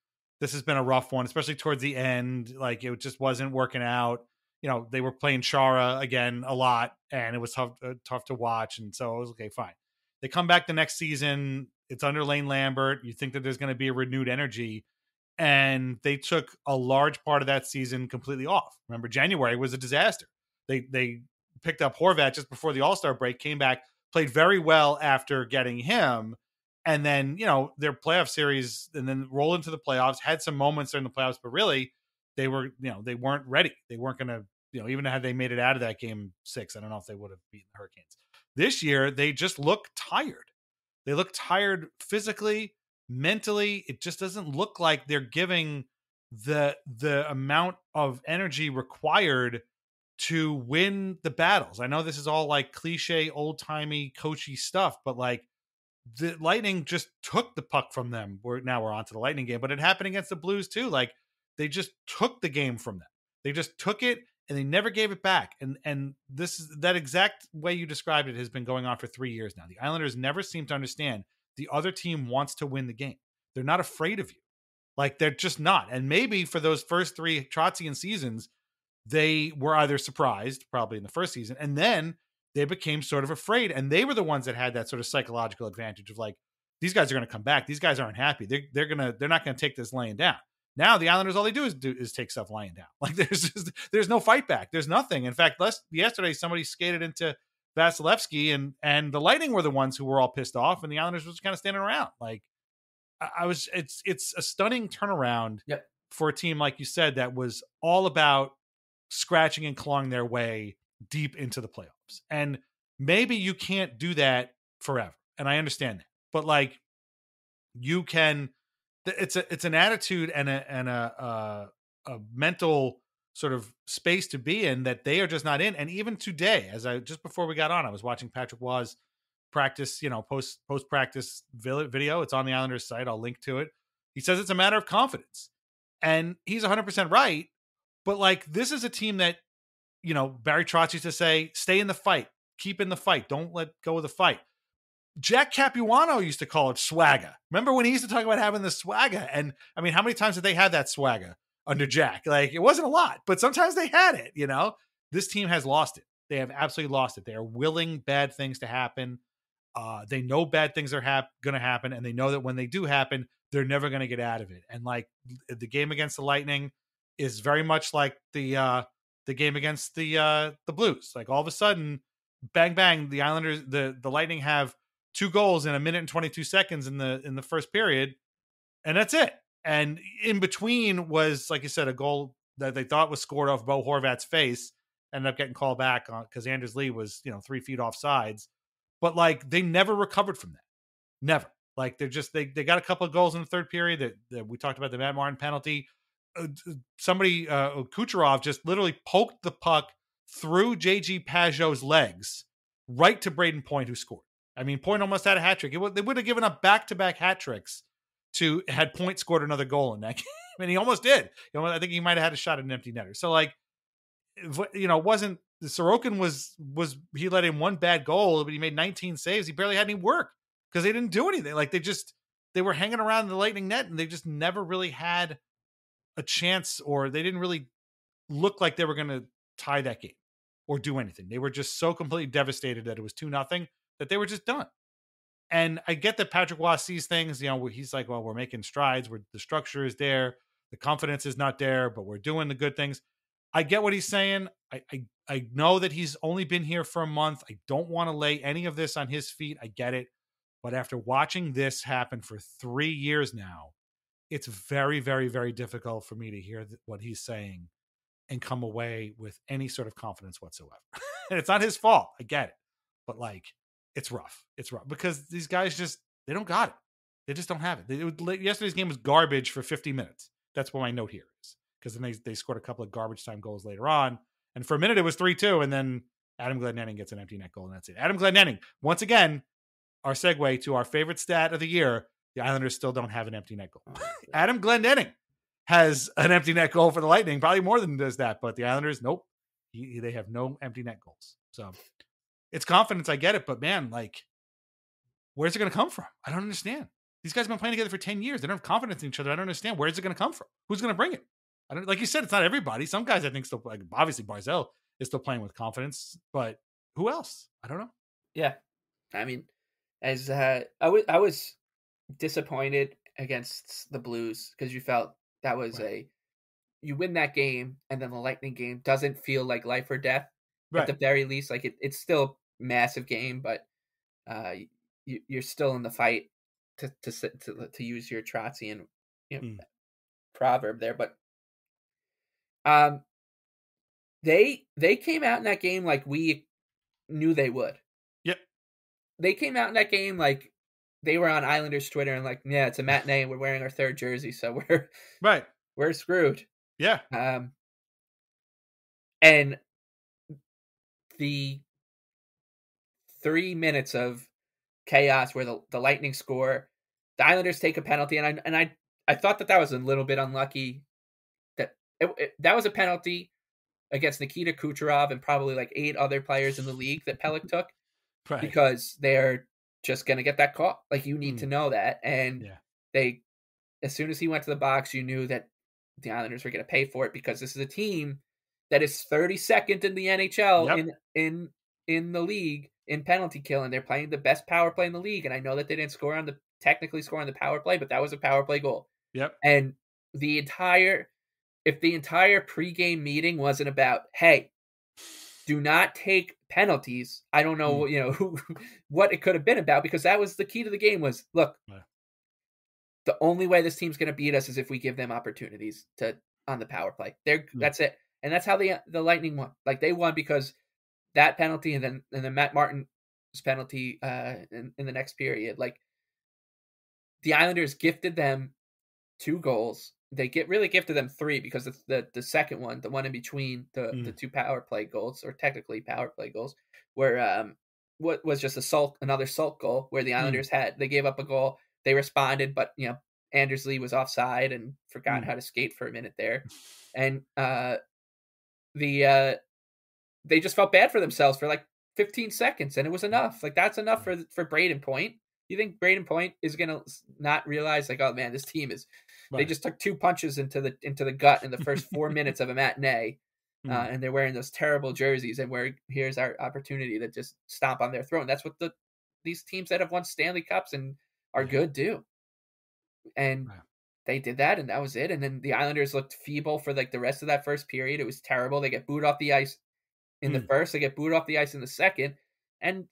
this has been a rough one, especially towards the end. Like it just wasn't working out. You know, they were playing Chara again a lot, and it was tough uh, tough to watch. And so it was okay, fine. They come back the next season. It's under Lane Lambert. You think that there's going to be a renewed energy. And they took a large part of that season completely off. Remember, January was a disaster. They they picked up Horvat just before the All Star break, came back, played very well after getting him, and then you know their playoff series, and then roll into the playoffs. Had some moments during the playoffs, but really they were you know they weren't ready. They weren't going to you know even had they made it out of that game six, I don't know if they would have beaten the Hurricanes. This year they just look tired. They look tired physically, mentally. It just doesn't look like they're giving the the amount of energy required to win the battles. I know this is all like cliche, old timey, coachy stuff, but like the Lightning just took the puck from them. We're now we're on to the Lightning game, but it happened against the Blues too. Like they just took the game from them. They just took it and they never gave it back. And and this is that exact way you described it has been going on for three years now. The Islanders never seem to understand the other team wants to win the game. They're not afraid of you. Like they're just not. And maybe for those first three Trotzian seasons, they were either surprised, probably in the first season, and then they became sort of afraid. And they were the ones that had that sort of psychological advantage of like, these guys are going to come back. These guys aren't happy. They're, they're gonna they're not going to take this laying down. Now the Islanders, all they do is do is take stuff lying down. Like there's just, there's no fight back. There's nothing. In fact, last yesterday somebody skated into Vasilevskiy and and the Lightning were the ones who were all pissed off, and the Islanders was kind of standing around. Like I, I was, it's it's a stunning turnaround yep. for a team like you said that was all about scratching and clawing their way deep into the playoffs. And maybe you can't do that forever, and I understand that, but like you can it's a it's an attitude and a and a a, a mental sort of space to be in that they are just not in. And even today, as I just before we got on, I was watching Patrick Roy's practice, you know, post post practice video. It's on the Islanders site. I'll link to it. He says it's a matter of confidence, and he's 100 percent right. But like, this is a team that, you know, Barry Trotz used to say, "Stay in the fight, keep in the fight, don't let go of the fight." Jack Capuano used to call it swagger. Remember when he used to talk about having the swagger? And I mean, how many times did they have that swagger under Jack? Like it wasn't a lot, but sometimes they had it, you know? This team has lost it. They have absolutely lost it. They are willing bad things to happen. Uh, they know bad things are hap- going to happen, and they know that when they do happen, they're never going to get out of it. And like the game against the Lightning is very much like the uh, the game against the uh, the Blues. Like all of a sudden, bang bang, the Islanders, the the Lightning have two goals in a minute and 22 seconds in the in the first period and that's it and in between was like you said a goal that they thought was scored off Bo Horvat's face ended up getting called back on because Anders Lee was you know three feet off sides, but like they never recovered from that, never. Like they're just they they got a couple of goals in the third period that, that we talked about the Matt Martin penalty. Uh, somebody uh, Kucherov just literally poked the puck through JG Pageau's legs right to Brayden Point, who scored. I mean, Point almost had a hat trick. It, they would have given up back to back hat tricks to had Point scored another goal in that game. and he almost did. You know, I think he might have had a shot at an empty netter. So like, you know, it wasn't the Sorokin was was he let in one bad goal, but he made 19 saves. He barely had any work because they didn't do anything. Like they just they were hanging around the Lightning net and they just never really had a chance, or they didn't really look like they were going to tie that game or do anything. They were just so completely devastated that it was two nothing that they were just done. And I get that Patrick Roy sees things, you know, he's like, well, we're making strides, where the structure is there, the confidence is not there, but we're doing the good things. I get what he's saying. I, I, I know that he's only been here for a month. I don't want to lay any of this on his feet. I get it. But after watching this happen for three years now, it's very, very, very difficult for me to hear what he's saying and come away with any sort of confidence whatsoever. and it's not his fault. I get it. But like, it's rough. It's rough because these guys just they don't got it. They just don't have it. They, it yesterday's game was garbage for 50 minutes. That's what my note here is because then they they scored a couple of garbage time goals later on, and for a minute it was three two, and then Adam Glendening gets an empty net goal, and that's it. Adam Glendening once again, our segue to our favorite stat of the year. The Islanders still don't have an empty net goal. Oh, Adam Glendening has an empty net goal for the Lightning, probably more than does that, but the Islanders, nope, he, they have no empty net goals. So it's confidence. I get it, but man, like, where's it going to come from? I don't understand. These guys have been playing together for 10 years. They don't have confidence in each other. I don't understand. Where's it going to come from? Who's going to bring it? I don't, like you said, it's not everybody. Some guys I think still, like, obviously Barzal is still playing with confidence, but who else? I don't know. Yeah. I mean, as uh, I was, I was disappointed against the Blues because you felt that was right. a, you win that game and then the Lightning game doesn't feel like life or death. Right. At the very least, like it, it's still a massive game, but uh, you, you're still in the fight to to to, to use your Trotzian you know, mm. proverb there. But um, they they came out in that game like we knew they would. Yep. They came out in that game like they were on Islanders Twitter and like, yeah, it's a matinee and we're wearing our third jersey, so we're right. We're screwed. Yeah. Um. And the three minutes of chaos where the, the Lightning score, the Islanders take a penalty, and I and I I thought that that was a little bit unlucky. That it, it, that was a penalty against Nikita Kucherov and probably like eight other players in the league that Pelech took, right. because they're just gonna get that call. Like you need mm. to know that, and yeah. they as soon as he went to the box, you knew that the Islanders were gonna pay for it because this is a team that is 32nd in the NHL yep. in in in the league in penalty kill, and they're playing the best power play in the league. And I know that they didn't score on the technically score on the power play, but that was a power play goal. Yep. And the entire if the entire pregame meeting wasn't about, hey, do not take penalties, I don't know, mm. you know, who, what it could have been about because that was the key to the game was look, yeah. the only way this team's going to beat us is if we give them opportunities to on the power play. They're mm. that's it. And that's how the the Lightning won. Like they won because that penalty and then and then Matt Martin's penalty uh, in, in the next period. Like the Islanders gifted them two goals. They get really gifted them three because the the, the second one, the one in between the, mm. the two power play goals, or technically power play goals, where um what was just a sulk another sulk goal where the mm. Islanders mm. had they gave up a goal, they responded, but you know Anders Lee was offside and forgot mm. how to skate for a minute there, and uh the uh they just felt bad for themselves for like 15 seconds and it was enough. Like that's enough for for Brayden Point. You think Brayden Point is gonna not realize like, oh man, this team is right. they just took two punches into the into the gut in the first four minutes of a matinee. Uh, mm. and they're wearing those terrible jerseys, and where here's our opportunity to just stomp on their throat. And that's what the these teams that have won Stanley Cups and are good do. And wow. they did that, and that was it. And then the Islanders looked feeble for like the rest of that first period. It was terrible. They get booed off the ice in mm. the hmm. first. They get booed off the ice in the second. And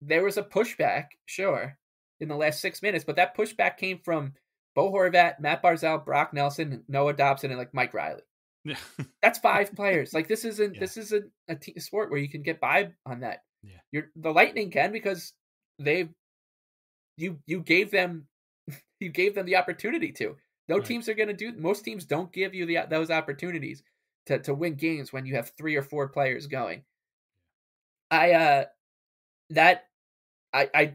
there was a pushback, sure, in the last six minutes, but that pushback came from Bo Horvat, Matt Barzal, Brock Nelson, Noah Dobson, and like Mike Reilly. Yeah. That's five players. Like this isn't Yeah. this isn't a sport where you can get by on that. Yeah. You're the Lightning can because they you you gave them you gave them the opportunity to. No Right. teams are going to do. Most teams don't give you the those opportunities to to win games when you have three or four players going. I uh that I I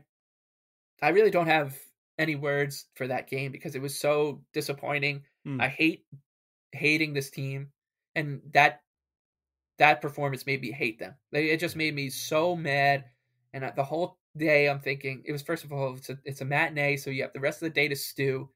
I really don't have any words for that game because it was so disappointing. Mm. I hate hating this team, and that that performance made me hate them. It just made me so mad, and the whole day I'm thinking it was first of all it's a it's a matinee, so you have the rest of the day to stew,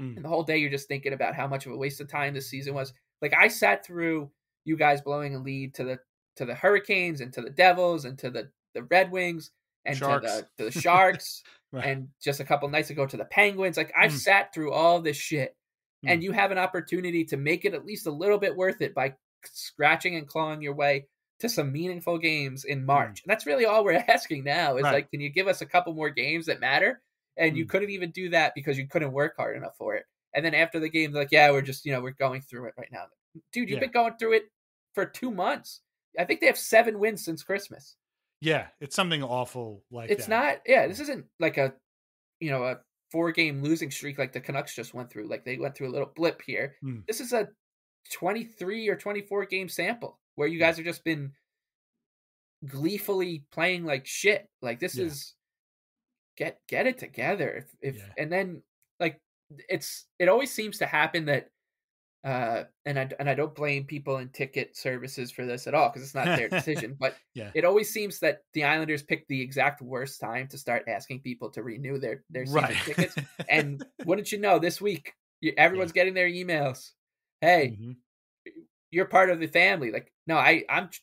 Mm. and the whole day you're just thinking about how much of a waste of time this season was. Like I sat through you guys blowing a lead to the to the Hurricanes and to the Devils and to the the Red Wings and Sharks. to the to the Sharks Right. and just a couple nights ago to the Penguins. Like I've Mm. sat through all this shit, and Mm. you have an opportunity to make it at least a little bit worth it by scratching and clawing your way to some meaningful games in March. And that's really all we're asking now is Mm. Right. like, can you give us a couple more games that matter? And you Mm. couldn't even do that because you couldn't work hard enough for it. And then after the game, they're like, yeah, we're just, you know, we're going through it right now. Dude, you've Yeah. been going through it for two months. I think they have seven wins since Christmas. Yeah, it's something awful like it's that. not yeah this isn't like a you know a four game losing streak like the canucks just went through like they went through a little blip here Mm. this is a 23 or 24 game sample where you guys have just been gleefully playing like shit like this Yeah. is get get it together if, if Yeah. and then like it's it always seems to happen that uh and I and I don't blame people in ticket services for this at all because it's not their decision but Yeah. it always seems that the Islanders pick the exact worst time to start asking people to renew their their season right. tickets. And wouldn't you know, this week you, everyone's getting their emails. Hey, Mhm. you're part of the family. Like, no, I I'm tr-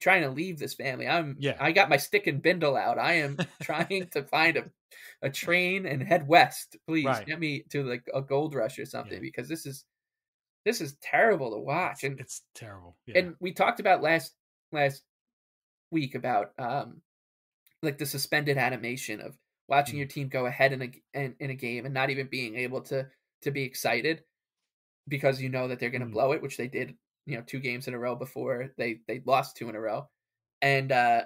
trying to leave this family. I'm Yeah. I got my stick and bindle out. I am trying to find a a train and head west. Please Right. get me to like a gold rush or something Yeah. because this is this is terrible to watch. And it's terrible. Yeah. and we talked about last last week about um like the suspended animation of watching Mm. your team go ahead in a in, in a game and not even being able to to be excited because you know that they're going to Mm. blow it which they did you know two games in a row before they they lost two in a row and uh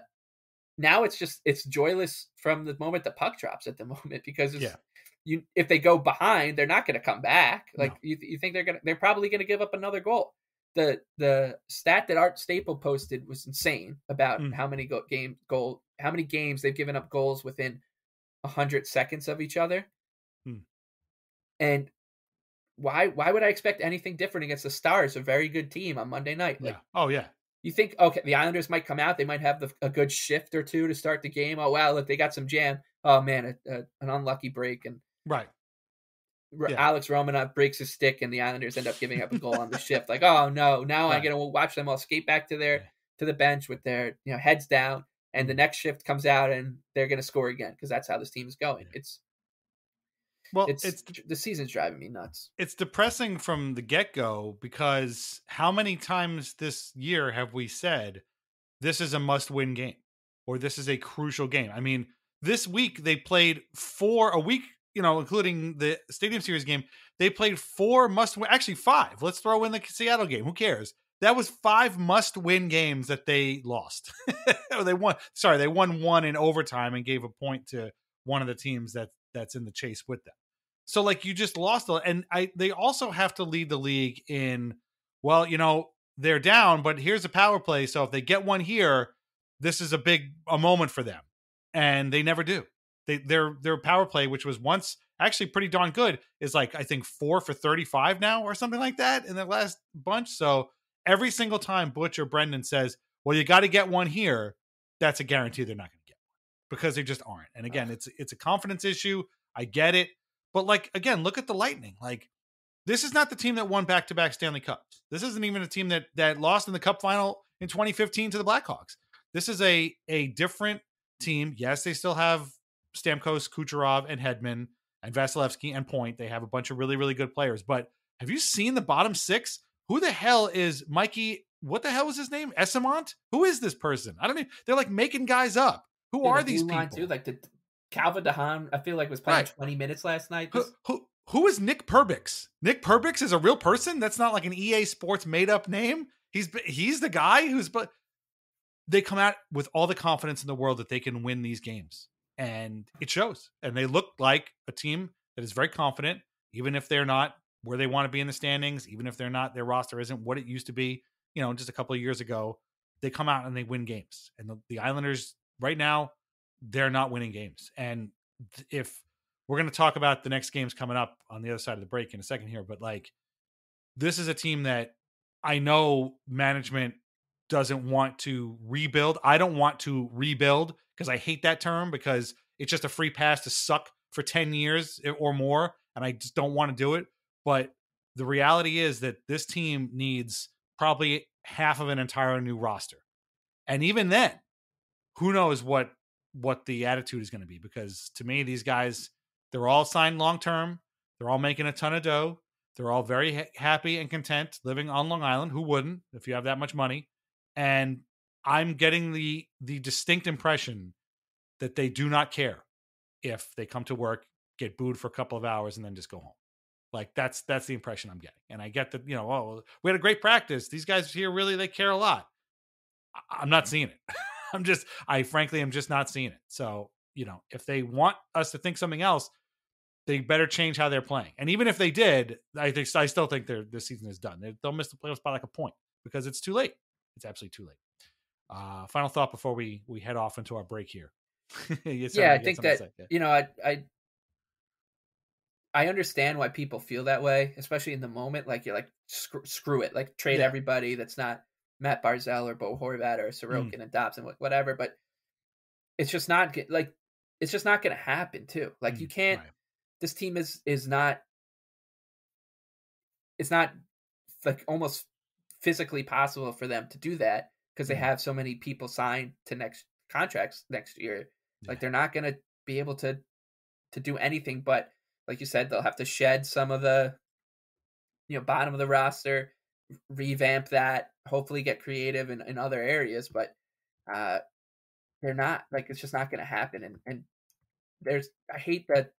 now it's just it's joyless from the moment the puck drops at the moment because it's, Yeah. You if they go behind they're not going to come back like No. you, you think they're going to they're probably going to give up another goal the the stat that Art Staple posted was insane about Mm. how many go- game goal how many games they've given up goals within hundred seconds of each other, Mm. and why why would I expect anything different against the Stars, a very good team on Monday night? Like yeah. Oh yeah. you think okay, the Islanders might come out, they might have the, a good shift or two to start the game. Oh wow, look they got some jam. Oh man, a, a, an unlucky break and Right. Yeah. Alex Romanov breaks his stick and the Islanders end up giving up a goal on the shift. Like, oh no, now I'm gonna watch them all skate back to their to the bench with their you know heads down, and the Mhm. next shift comes out and they're gonna score again because that's how this team is going. It's Well, it's, it's the season's driving me nuts. it's depressing from the get go because how many times this year have we said this is a must win game or this is a crucial game? I mean, this week they played four a week, you know, including the Stadium Series game. They played four must win, actually five. Let's throw in the Seattle game. Who cares? That was five must win games that they lost. they won. Sorry, they won one in overtime and gave a point to one of the teams that that's in the chase with them. So like you just lost and I they also have to lead the league in well, you know, they're down, but here's a power play. So if they get one here, this is a big a moment for them. And they never do. They their their power play, which was once actually pretty darn good, is like I think four for 35 now or something like that in the last bunch. So every single time Butch or Brendan says, Well, you got to get one here, that's a guarantee they're not gonna get one because they just aren't. And again, it's it's a confidence issue. I get it. But like again, look at the Lightning. Like this is not the team that won back-to-back Stanley Cups. This isn't even a team that that lost in the Cup final in 2015 to the Blackhawks. This is a a different team. Yes, they still have Stamkos, Kucherov, and Hedman, and Vasilevskiy and Point. They have a bunch of really really good players. But have you seen the bottom six? Who the hell is Mikey? What the hell was his name? Eyssimont? Who is this person? I don't know. They're like making guys up. Who Yeah, are the these people? too? Like the Calvin de Haan, I feel like was playing Right. 20 minutes last night. who, who who is Nick Perbix? Nick Perbix is a real person. That's not like an EA Sports made up name. He's he's the guy who's but they come out with all the confidence in the world that they can win these games, and it shows. And they look like a team that is very confident, even if they're not where they want to be in the standings, even if they're not their roster isn't what it used to be. You know, just a couple of years ago, they come out and they win games. And the, the Islanders right now, they're not winning games. And if we're going to talk about the next games coming up on the other side of the break in a second here, but like this is a team that I know management doesn't want to rebuild. I don't want to rebuild because I hate that term because it's just a free pass to suck for 10 years or more and I just don't want to do it. But the reality is that this team needs probably half of an entire new roster. And even then, who knows what what the attitude is going to be because to me these guys they're all signed long term. They're all making a ton of dough. They're all very ha- happy and content living on Long Island. Who wouldn't if you have that much money? And I'm getting the the distinct impression that they do not care if they come to work, get booed for a couple of hours, and then just go home. Like that's that's the impression I'm getting. And I get that you know, oh, we had a great practice. These guys here really they care a lot. I'm not seeing it. I'm just I frankly am just not seeing it. So you know, if they want us to think something else, they better change how they're playing. And even if they did, I think I still think their this season is done. They, will miss the playoffs by like a point because it's too late. It's absolutely too late. Uh, final thought before we we head off into our break here. yeah, I think that yeah. you know I I I understand why people feel that way, especially in the moment. Like you're like screw, screw it, like trade yeah. everybody that's not Matt Barzal or Bo Horvat or. Sorokin mm. and Dobson, whatever. But it's just not like it's just not going to happen too. Like mm. you can't. Right this team is is not it's not like almost physically possible for them to do that because they mm-hmm. have so many people signed to next contracts next year. Like they're not going to be able to to do anything but like you said they'll have to shed some of the you know bottom of the roster, revamp that, hopefully get creative in, in other areas, but uh they're not like it's just not going to happen and and there's I hate that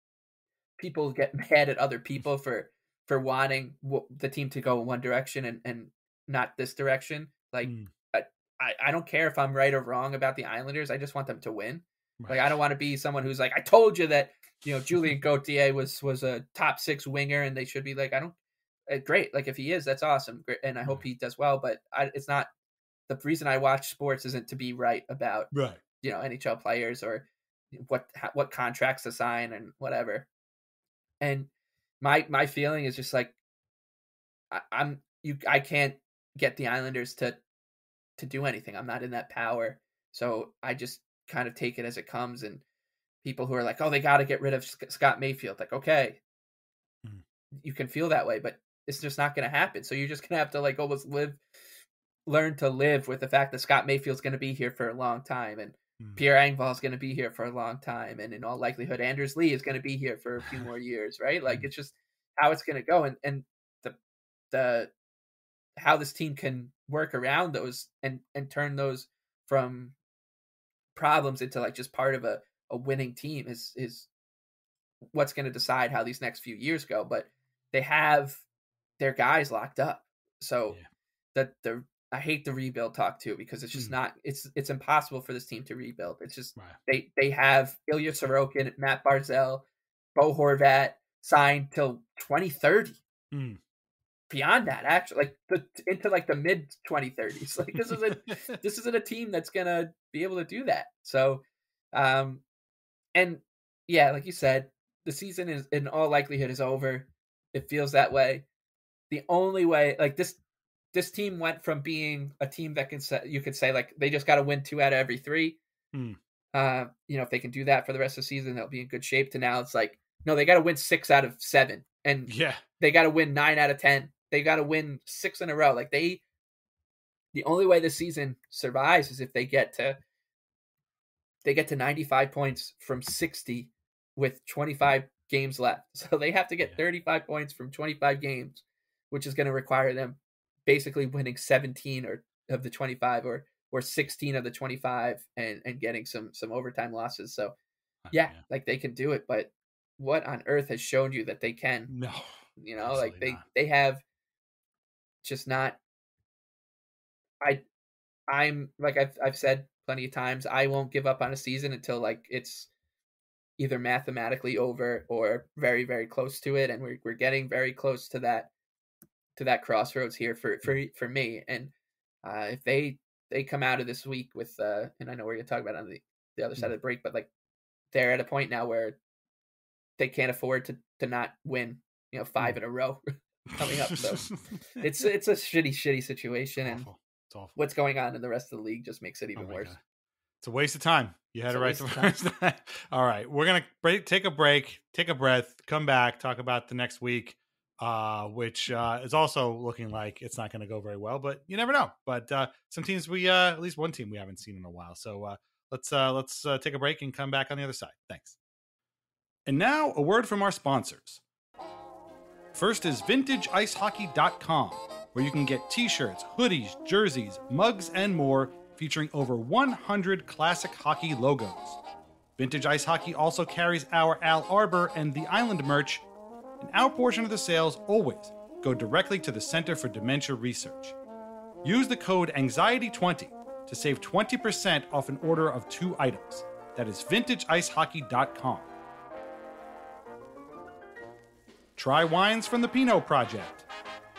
people get mad at other people for for wanting the team to go in one direction and and not this direction. Like mm. I, I don't care if I'm right or wrong about the Islanders. I just want them to win. Right. Like I don't want to be someone who's like, I told you that you know Julien Gauthier was was a top six winger and they should be like, I don't. Uh, great, like if he is, that's awesome, and I hope he does well. But I, it's not the reason I watch sports isn't to be right about right you know NHL players or what what contracts to sign and whatever. And my my feeling is just like I, I'm you I can't get the Islanders to to do anything. I'm not in that power. So I just kind of take it as it comes and people who are like, "Oh, they got to get rid of Scott Mayfield." Like, "Okay. Mm. You can feel that way, but it's just not going to happen. So you're just going to have to like almost live learn to live with the fact that Scott Mayfield's going to be here for a long time and Mm. Pierre Engvall is going to be here for a long time, and in all likelihood, Anders Lee is going to be here for a few more years, right? Like mm. it's just how it's going to go, and and the the how this team can work around those and and turn those from problems into like just part of a a winning team is is what's going to decide how these next few years go. But they have their guys locked up, so yeah. that the I hate the rebuild talk too because it's just mm. not it's it's impossible for this team to rebuild. It's just right. they they have Ilya Sorokin, Matt Barzal, Bo Horvat signed till 2030. Mm. Beyond that, actually, like the, into like the mid 2030s. Like this is a this isn't a team that's gonna be able to do that. So, um, and yeah, like you said, the season is in all likelihood is over. It feels that way. The only way, like this, this team went from being a team that can say you could say like they just got to win two out of every three. Hmm. Uh, you know, if they can do that for the rest of the season, they'll be in good shape. To now, it's like no, they got to win six out of seven, and yeah, they got to win nine out of ten. They got to win six in a row. Like they, the only way the season survives is if they get to they get to 95 points from 60 with 25 games left. So they have to get 35 points from 25 games, which is going to require them basically winning 17 or of the 25 or or 16 of the 25 and and getting some some overtime losses. So uh, yeah, yeah. like they can do it, but what on earth has shown you that they can? No, You know, like they not. they have just not. I, I'm like I've I've said plenty of times. I won't give up on a season until like it's either mathematically over or very very close to it, and we're we're getting very close to that to that crossroads here for for for me. And uh, if they they come out of this week with uh, and I know we're gonna talk about on the the other side of the break, but like they're at a point now where they can't afford to to not win. You know, five in a row coming up. So it's it's a shitty shitty situation, and awful. It's awful. what's going on in the rest of the league just makes it Oh even my worse. God. It's a waste of time. You had It's it right the of time. first time. All right, we're gonna break, take a break, take a breath, come back, talk about the next week, uh, which uh, is also looking like it's not going to go very well. But you never know. But uh, some teams we, uh, at least one team we haven't seen in a while. So uh, let's uh, let's uh, take a break and come back on the other side. Thanks. And now a word from our sponsors. First is VintageIceHockey.com, where you can get t-shirts, hoodies, jerseys, mugs, and more featuring over 100 classic hockey logos. Vintage Ice Hockey also carries our Al Arbour and the Island merch, and our portion of the sales always go directly to the Center for Dementia Research. Use the code ANXIETY20 to save 20% off an order of two items. That is VintageIceHockey.com. Try wines from the Pinot Project.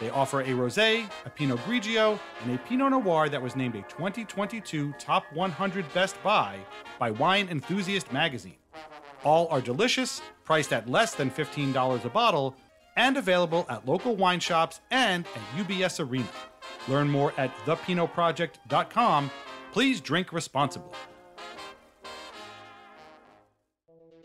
They offer a rosé, a Pinot Grigio, and a Pinot Noir that was named a 2022 Top 100 Best Buy by Wine Enthusiast magazine. All are delicious, priced at less than $15 a bottle, and available at local wine shops and at UBS Arena. Learn more at thepinotproject.com. Please drink responsibly.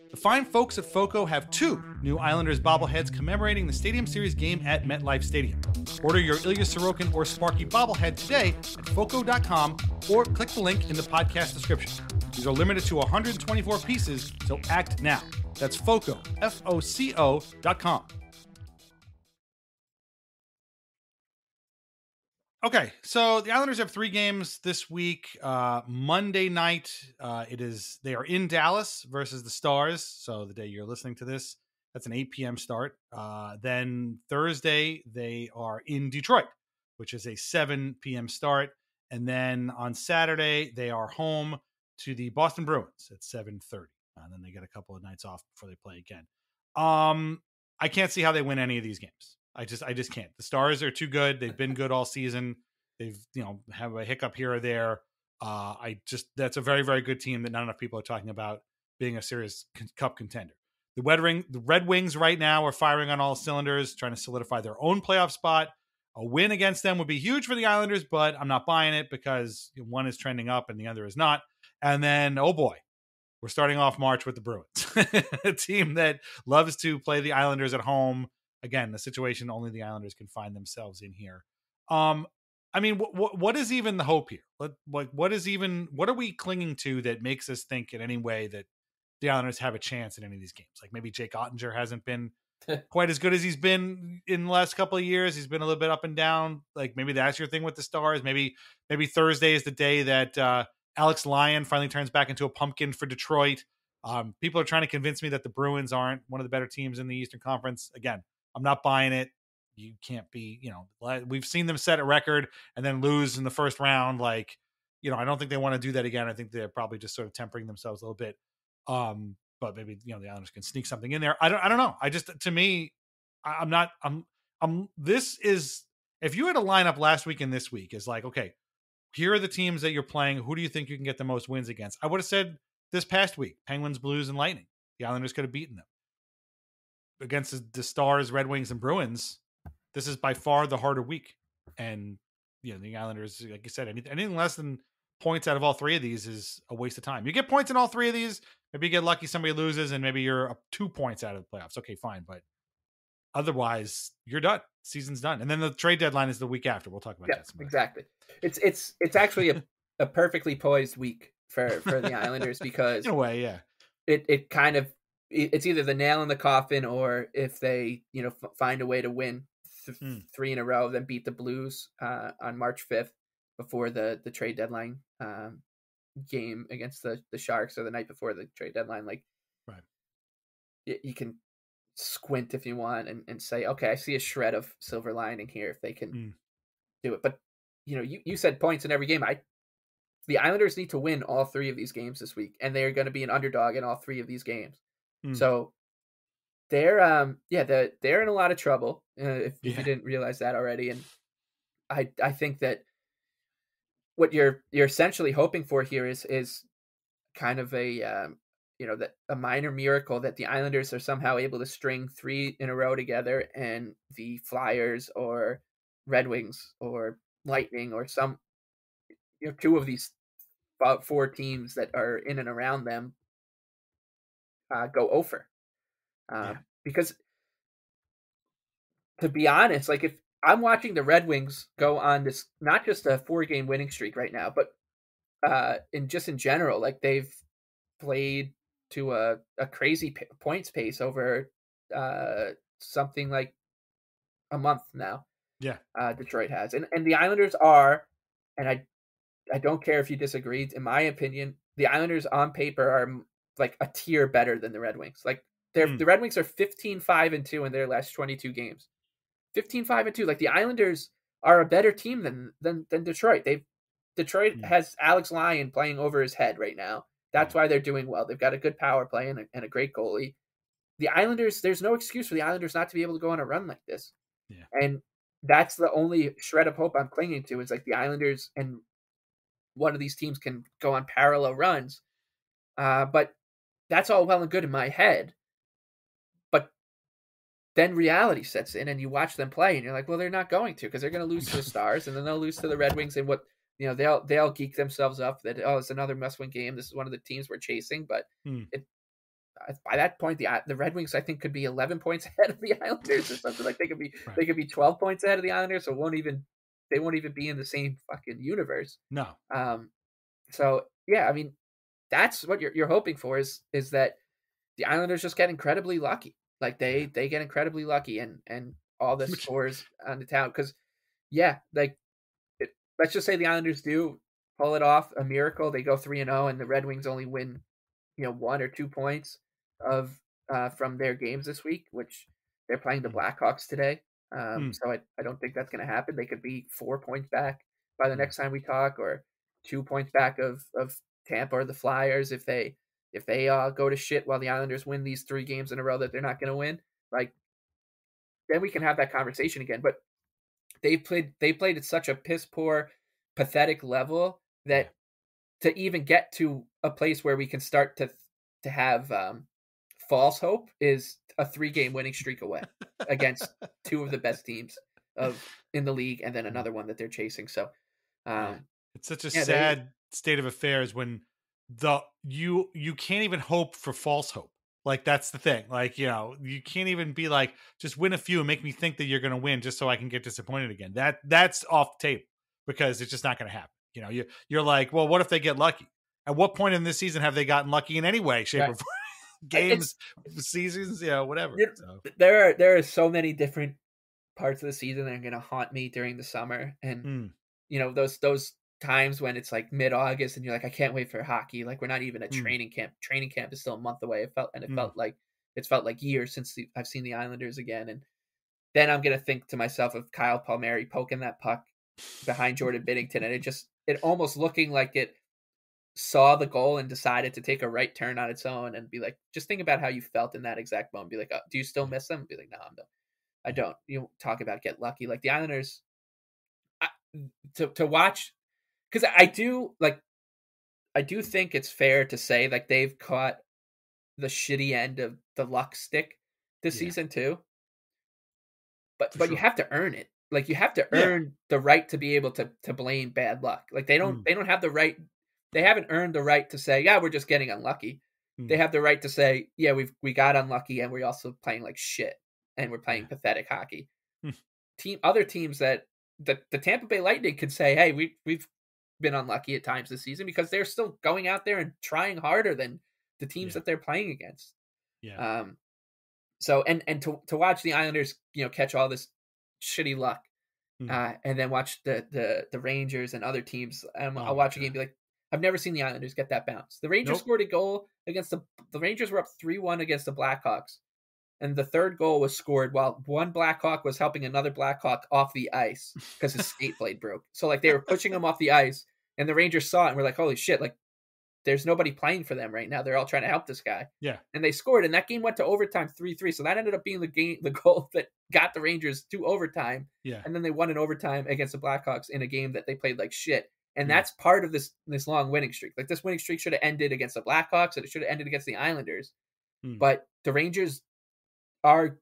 The fine folks at FOCO have two new Islanders bobbleheads commemorating the Stadium Series game at MetLife Stadium. Order your Ilya Sorokin or Sparky bobblehead today at FOCO.com or click the link in the podcast description. These are limited to 124 pieces, so act now. That's FOCO, F O C O Okay, so the Islanders have three games this week. Uh, Monday night, uh, it is they are in Dallas versus the Stars. So the day you're listening to this, that's an 8 p.m. start. Uh, then Thursday they are in Detroit, which is a 7 p.m. start, and then on Saturday they are home to the Boston Bruins at 7:30, and then they get a couple of nights off before they play again. Um, I can't see how they win any of these games. I just I just can't. The Stars are too good. They've been good all season. They've you know have a hiccup here or there. Uh, I just that's a very very good team that not enough people are talking about being a serious cup contender. The Red Ring, the Red Wings right now are firing on all cylinders, trying to solidify their own playoff spot. A win against them would be huge for the Islanders, but I'm not buying it because one is trending up and the other is not. And then, oh boy, we're starting off March with the Bruins, a team that loves to play the Islanders at home. Again, the situation only the Islanders can find themselves in here. Um, I mean, what what is even the hope here? What like what is even what are we clinging to that makes us think in any way that the Islanders have a chance in any of these games? Like maybe Jake Oettinger hasn't been quite as good as he's been in the last couple of years. He's been a little bit up and down. Like maybe that's your thing with the Stars. Maybe maybe Thursday is the day that uh, Alex Lyon finally turns back into a pumpkin for Detroit. Um, people are trying to convince me that the Bruins aren't one of the better teams in the Eastern Conference. Again, I'm not buying it. You can't be, you know, we've seen them set a record and then lose in the first round. Like, you know, I don't think they want to do that again. I think they're probably just sort of tempering themselves a little bit. Um, but maybe you know the Islanders can sneak something in there. I don't. I don't know. I just to me, I, I'm not. I'm. I'm. This is if you had a lineup last week and this week is like okay, here are the teams that you're playing. Who do you think you can get the most wins against? I would have said this past week: Penguins, Blues, and Lightning. The Islanders could have beaten them against the, Stars, Red Wings, and Bruins. This is by far the harder week, and you know the Islanders, like you said, anything, anything less than points out of all three of these is a waste of time. You get points in all three of these. Maybe you get lucky, somebody loses, and maybe you're up two points out of the playoffs. Okay, fine, but otherwise, you're done. Season's done, and then the trade deadline is the week after. We'll talk about Yeah, that. some exactly. It's it's it's actually a, a perfectly poised week for for the Islanders because In a way, yeah. it it kind of it's either the nail in the coffin or if they you know f- find a way to win th- Hmm. three in a row, then beat the Blues uh, on March fifth before the the trade deadline um, game against the the Sharks or the night before the trade deadline. Like, Right. you can squint if you want and, and say, okay, I see a shred of silver lining here if they can mm. do it. But you know, you, you said points in every game. I the Islanders need to win all three of these games this week, and they're going to be an underdog in all three of these games. Mm. So they're um yeah they're, they're in a lot of trouble uh, if, yeah. if you didn't realize that already. And I I think that what you're you're essentially hoping for here is is kind of a um, you know that a minor miracle that the Islanders are somehow able to string three in a row together, and the Flyers or Red Wings or Lightning or some you know two of these about four teams that are in and around them uh, go over. Uh, yeah. Because to be honest, like if I'm watching the Red Wings go on this not just a four game winning streak right now, but uh in just in general, like they've played to a, a crazy p- points pace over uh something like a month now. Yeah. Uh Detroit has. And and the Islanders are and I I don't care if you disagree. In my opinion, the Islanders on paper are like a tier better than the Red Wings. Like they're mm. the Red Wings are 15 5 and 2 in their last 22 games. 15 5 and 2. Like the Islanders are a better team than than than Detroit. They Detroit mm. has Alex Lyon playing over his head right now. That's why they're doing well. They've got a good power play and a, and a great goalie. The Islanders, there's no excuse for the Islanders not to be able to go on a run like this. Yeah. And that's the only shred of hope I'm clinging to is like the Islanders and one of these teams can go on parallel runs. Uh, but that's all well and good in my head. But then reality sets in and you watch them play and you're like, well, they're not going to because they're going to lose to the Stars and then they'll lose to the Red Wings and what you know they'll they'll geek themselves up that oh it's another must win game. This is one of the teams we're chasing, but hmm. it by that point the the Red Wings I think could be 11 points ahead of the Islanders or something like they could be right. they could be 12 points ahead of the Islanders so won't even they won't even be in the same fucking universe. No. Um so yeah, I mean that's what you're you're hoping for is is that the Islanders just get incredibly lucky. Like they they get incredibly lucky and and all the scores on the town cuz yeah, like let's just say the Islanders do pull it off a miracle. They go three and zero, oh, and the Red Wings only win, you know, one or two points of uh, from their games this week, which they're playing the hmm. Blackhawks today. Um, mm. So I, I don't think that's going to happen. They could be four points back by the hmm. next time we talk, or two points back of of Tampa or the Flyers if they if they uh, go to shit while the Islanders win these three games in a row that they're not going to win. Like then we can have that conversation again. But they played they played at such a piss poor, pathetic level that to even get to a place where we can start to to have um, false hope is a three game winning streak away against two of the best teams of in the league, and then another one that they're chasing. So, um, it's such a yeah, sad state of affairs when the you you can't even hope for false hope like that's the thing. Like, you know, you can't even be like, just win a few and make me think that you're gonna win just so I can get disappointed again. That that's off the table because it's just not gonna happen. You know, you you're like, well, what if they get lucky? At what point in this season have they gotten lucky in any way, shape, right. or form? Games, it's, seasons, yeah, whatever. so. There are there are so many different parts of the season that are gonna haunt me during the summer. And mm. you know, those those times when it's like mid August and you're like, I can't wait for hockey. Like we're not even at mm. training camp. Training camp is still a month away. It felt and it mm. felt like it's felt like years since the, I've seen the Islanders again. And then I'm gonna think to myself of Kyle Palmieri poking that puck behind Jordan Binnington, and it just it almost looking like it saw the goal and decided to take a right turn on its own and be like, just think about how you felt in that exact moment. Be like, oh, do you still miss them? Be like, no, I'm done. I don't. You talk about get lucky. Like the Islanders, I, to to watch because I do like I do think it's fair to say like they've caught the shitty end of the luck stick this yeah. season too. But For but sure. you have to earn it. Like you have to earn yeah. the right to be able to to blame bad luck. Like they don't mm. they don't have the right they haven't earned the right to say, yeah, we're just getting unlucky. Mm. They have the right to say, yeah, we've we got unlucky and we're also playing like shit and we're playing yeah. pathetic hockey. Hmm. Team other teams that the, the Tampa Bay Lightning could say, hey, we we've been unlucky at times this season because they're still going out there and trying harder than the teams yeah. that they're playing against. Yeah. Um. So and and to to watch the Islanders, you know, catch all this shitty luck, mm. uh, and then watch the the the Rangers and other teams. Um, oh, I'll watch a game, be like, I've never seen the Islanders get that bounce. The Rangers Nope. scored a goal against the the Rangers were up three one against the Blackhawks, and the third goal was scored while one Blackhawk was helping another Blackhawk off the ice because his skate blade broke. So like they were pushing him off the ice, and the Rangers saw it and were like, "Holy shit!" Like there's nobody playing for them right now. They're all trying to help this guy. Yeah. and they scored, and that game went to overtime three three. So that ended up being the game, the goal that got the Rangers to overtime Yeah. and then they won in overtime against the Blackhawks in a game that they played like shit. And Yeah. that's part of this this long winning streak. Like this winning streak should have ended against the Blackhawks, and it should have ended against the Islanders. Hmm. But the Rangers are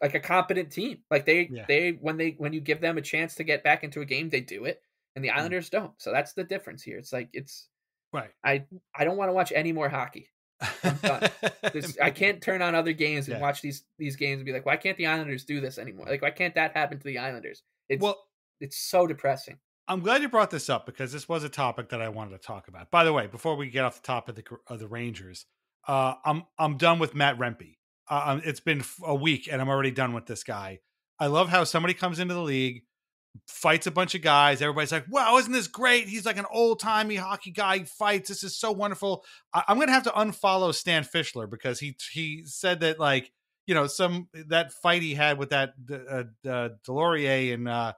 like a competent team. Like they Yeah. they when they when you give them a chance to get back into a game, they do it, and the Islanders don't. So that's the difference here. It's like it's Right. I I don't want to watch any more hockey. done. I can't turn on other games and Yeah. watch these these games and be like, why can't the Islanders do this anymore? Like why can't that happen to the Islanders? It's Well, it's so depressing. I'm glad you brought this up because this was a topic that I wanted to talk about. By the way, before we get off the top of the of the Rangers, uh, I'm I'm done with Matt Rempe. Uh, um, it's been a week and I'm already done with this guy. I love how somebody comes into the league, fights a bunch of guys. Everybody's like, "Wow, isn't this great? He's like an old timey hockey guy. He fights. This is so wonderful." I- I'm gonna have to unfollow Stan Fischler because he he said that like you know some that fight he had with that uh, uh, Deslauriers and uh,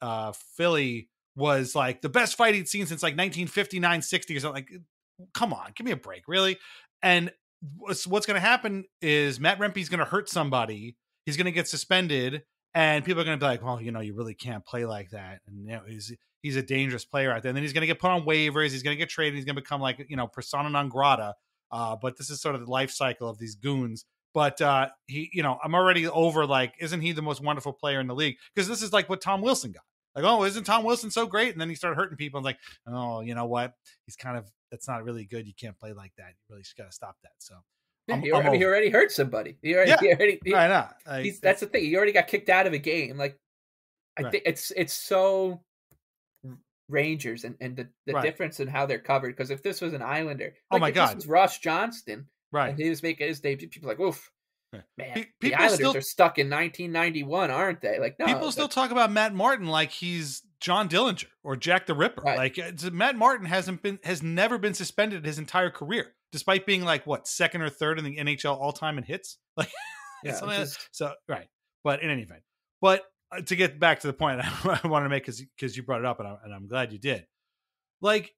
uh, Philly was like the best fight he'd seen since like 1959 60 or something like come on give me a break really and what's, what's going to happen is matt rempe's going to hurt somebody he's going to get suspended and people are going to be like well you know you really can't play like that and you know he's he's a dangerous player out there and then he's going to get put on waivers he's going to get traded he's going to become like you know persona non grata uh, but this is sort of the life cycle of these goons but uh, he you know i'm already over like isn't he the most wonderful player in the league? Because this is like what tom wilson got like, oh, isn't Tom Wilson so great? And then he started hurting people. And like, oh, you know what? He's kind of that's not really good. You can't play like that. You really just got to stop that. So Yeah, I'm- he, I'm already, he already hurt somebody. He already, Yeah. he already he- I know. I, he's, that's the thing. He already got kicked out of a game. Like I Right. think it's it's so Rangers and, and the, the Right. difference in how they're covered. Because if this was an Islander, Oh my if God. this was Ross Johnston right. and he was making his debut, people like, oof. Man, Pe- the people Islanders still- are stuck in 1991, aren't they? Like no, People still talk about Matt Martin like he's John Dillinger or Jack the Ripper. Right. Like it's, Matt Martin hasn't been has never been suspended his entire career, despite being like what second or third in the NHL all time in hits. Like yeah, something it's like- So right, but in any event, but uh, to get back to the point I want to make because because you brought it up and, I, and I'm glad you did. Like,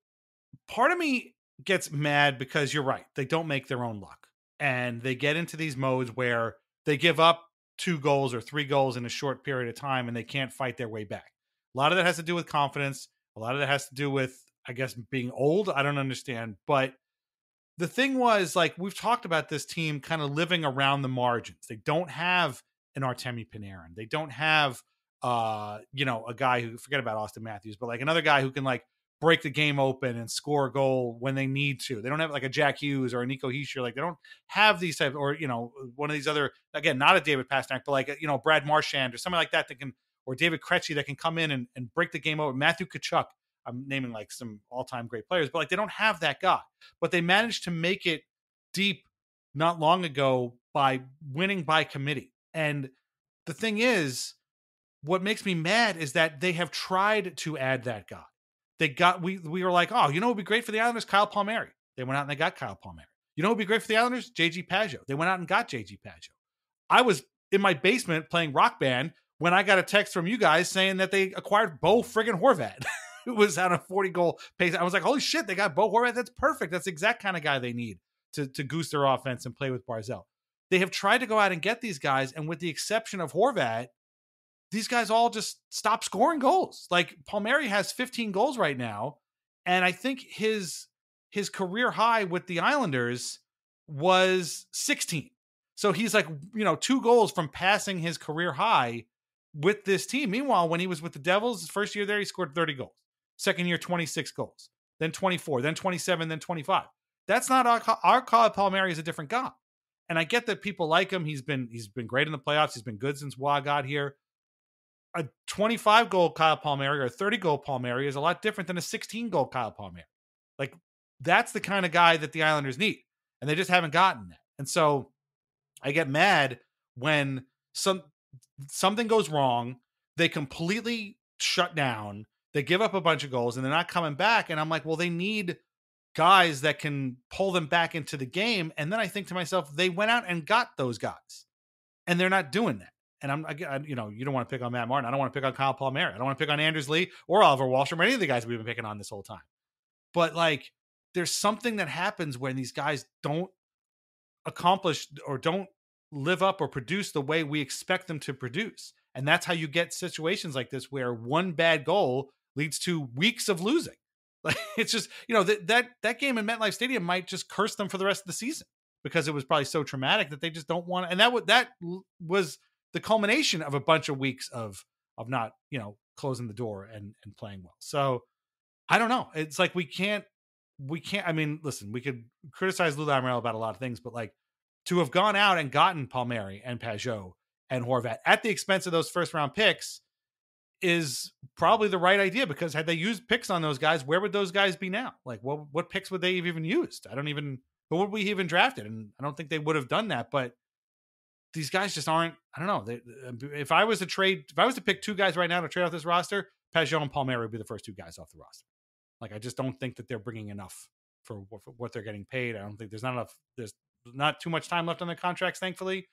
part of me gets mad because you're right; they don't make their own luck, and they get into these modes where they give up two goals or three goals in a short period of time, and they can't fight their way back. A lot of that has to do with confidence. A lot of that has to do with, I guess, being old. I don't understand, but the thing was like we've talked about this team kind of living around the margins. They don't have an Artemi Panarin. They don't have uh, you know, a guy who forget about Auston Matthews, but like another guy who can like break the game open and score a goal when they need to. They don't have like a Jack Hughes or a Nico Hischier. Like they don't have these type or you know, one of these other again, not a David Pastrnak, but like you know, Brad Marchand or something like that that can or David Krejci that can come in and, and break the game over. Matthew Tkachuk. I'm naming like some all-time great players, but like they don't have that guy. But they managed to make it deep not long ago by winning by committee. And the thing is, what makes me mad is that they have tried to add that guy. They got we we were like, oh, you know would be great for the Islanders? Kyle Palmieri. They went out and they got Kyle Palmieri. You know would be great for the Islanders? JG Pageau. They went out and got JG Pageau. I was in my basement playing rock band when I got a text from you guys saying that they acquired Bo friggin' Horvat, who was on a 40 goal pace. I was like, holy shit, they got Bo Horvat. That's perfect. That's the exact kind of guy they need to, to goose their offense and play with Barzal. They have tried to go out and get these guys, and with the exception of Horvat, these guys all just stop scoring goals. Like Palmieri has 15 goals right now, and I think his his career high with the Islanders was 16. So he's like, you know, two goals from passing his career high with this team. Meanwhile, when he was with the Devils, his first year there, he scored 30 goals. Second year, 26 goals. Then 24, then 27, then 25. That's not our our Kyle Palmieri is a different guy. And I get that people like him. He's been he's been great in the playoffs. He's been good since Roy got here. A 25 goal Kyle Palmieri or a 30 goal Palmieri is a lot different than a 16 goal Kyle Palmieri. Like that's the kind of guy that the Islanders need, and they just haven't gotten that. And so I get mad when some something goes wrong, they completely shut down, they give up a bunch of goals, and they're not coming back. And I'm like, well, they need guys that can pull them back into the game. And then I think to myself, they went out and got those guys, and they're not doing that. And I'm, I, you know, you don't want to pick on Matt Martin. I don't want to pick on Kyle Palmieri. I don't want to pick on Anders Lee or Oliver Wahlstrom or any of the guys we've been picking on this whole time. But like, there's something that happens when these guys don't accomplish or don't live up or produce the way we expect them to produce. And that's how you get situations like this where one bad goal leads to weeks of losing. Like it's just, you know, that that that game in MetLife Stadium might just curse them for the rest of the season because it was probably so traumatic that they just don't want and that would that was the culmination of a bunch of weeks of of not, you know, closing the door and and playing well. So I don't know. It's like we can't we can't I mean, listen, we could criticize Lou Lamoriello about a lot of things, but like to have gone out and gotten Palmieri and Pageau and Horvat at the expense of those first round picks is probably the right idea because had they used picks on those guys, where would those guys be now? Like what what picks would they have even used? I don't even who would we even drafted? And I don't think they would have done that, but these guys just aren't. I don't know. Uh, if I was to trade, if I was to pick two guys right now to trade off this roster, Pageau and Palmieri would be the first two guys off the roster. Like I just don't think that they're bringing enough for, for what they're getting paid. I don't think there's not enough. There's not too much time left on their contracts, thankfully.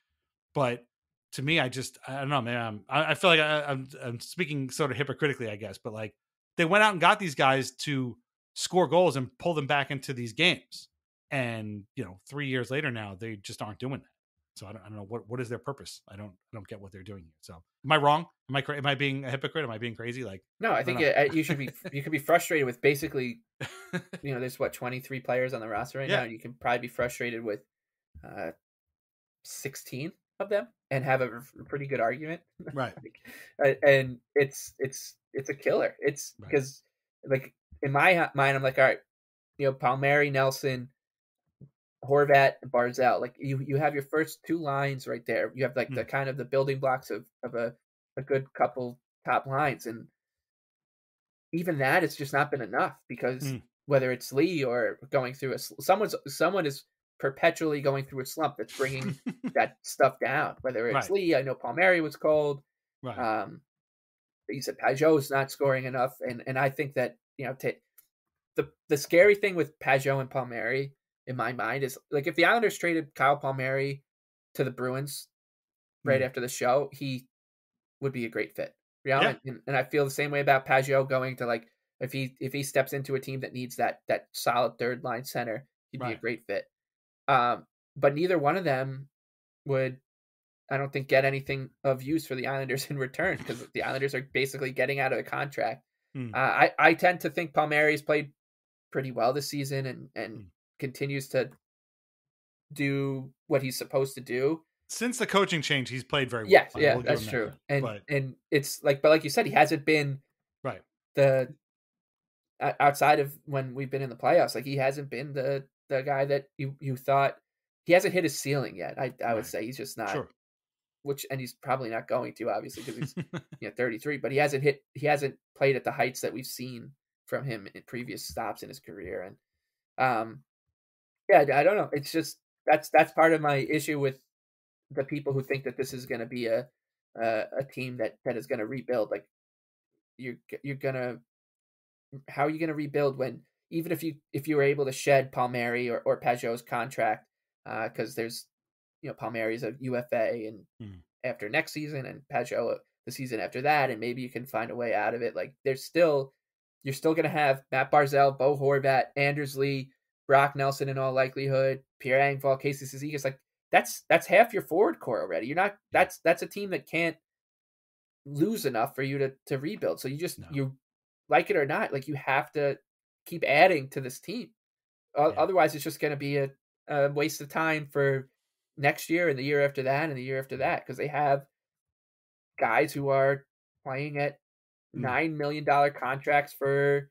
But to me, I just I don't know, man. I, I feel like I, I'm I'm speaking sort of hypocritically, I guess, but like they went out and got these guys to score goals and pull them back into these games, and you know, three years later now, they just aren't doing that. So I don't, I don't know what what is their purpose. I don't I don't get what they're doing here. So am I wrong? Am I am I being a hypocrite? Am I being crazy? Like no, I think it, you should be you could be frustrated with basically, you know, there's what 23 players on the roster right yeah. now. And you can probably be frustrated with uh, 16 of them and have a, pretty good argument. Right. and it's it's it's a killer. It's because right. like in my mind, I'm like, all right, you know, Palmieri, Nelson, Horvat, Barzal. Like you you have your first two lines right there. You have like mm. the kind of the building blocks of of a a good couple top lines and even that it's just not been enough because mm. whether it's Lee or going through a someone's someone is perpetually going through a slump that's bringing that stuff down. Whether it's right. Lee, I know Palmieri was cold. Right. Um, you said Pageau is not scoring enough, and and I think that you know t- the the scary thing with Pageau and Palmieri in my mind is like if the Islanders traded Kyle Palmieri to the Bruins right mm. after the show, he would be a great fit. Yeah. And, and I feel the same way about Pageau going to like if he if he steps into a team that needs that that solid third line center, he'd right. be a great fit. Um, but neither one of them would, I don't think, get anything of use for the Islanders in return because the Islanders are basically getting out of the contract. Hmm. Uh, I I tend to think Palmieri's played pretty well this season and and hmm. Continues to do what he's supposed to do. Since the coaching change, he's played very well. Yes, yeah, that's true. That. And but... and it's like, but like you said, he hasn't been right the outside of when we've been in the playoffs. Like he hasn't been the the guy that you you thought he hasn't hit his ceiling yet. I I would right. say he's just not. Sure. Which and he's probably not going to obviously because he's you know 33, but he hasn't hit he hasn't played at the heights that we've seen from him in previous stops in his career and um yeah I don't know it's just that's that's part of my issue with the people who think that this is going to be a, a a team that that is going to rebuild like you're you're going to how are you going to rebuild when even if you if you were able to shed Palmieri or, or Pageau's contract, because uh, there's you know Palmieri's a UFA and hmm. after next season and Pageau uh, the season after that, and maybe you can find a way out of it. Like there's still you're still gonna have Matt Barzal, Bo Horvat, Anders Lee, Brock Nelson in all likelihood, Pierre Engvall, Casey Cizikas. Like that's that's half your forward core already. You're not that's that's a team that can't lose enough for you to to rebuild. So you just no. you like it or not, like you have to keep adding to this team. Yeah. Otherwise, it's just going to be a, a waste of time for next year and the year after that and the year after that because they have guys who are playing at mm. nine million dollar contracts for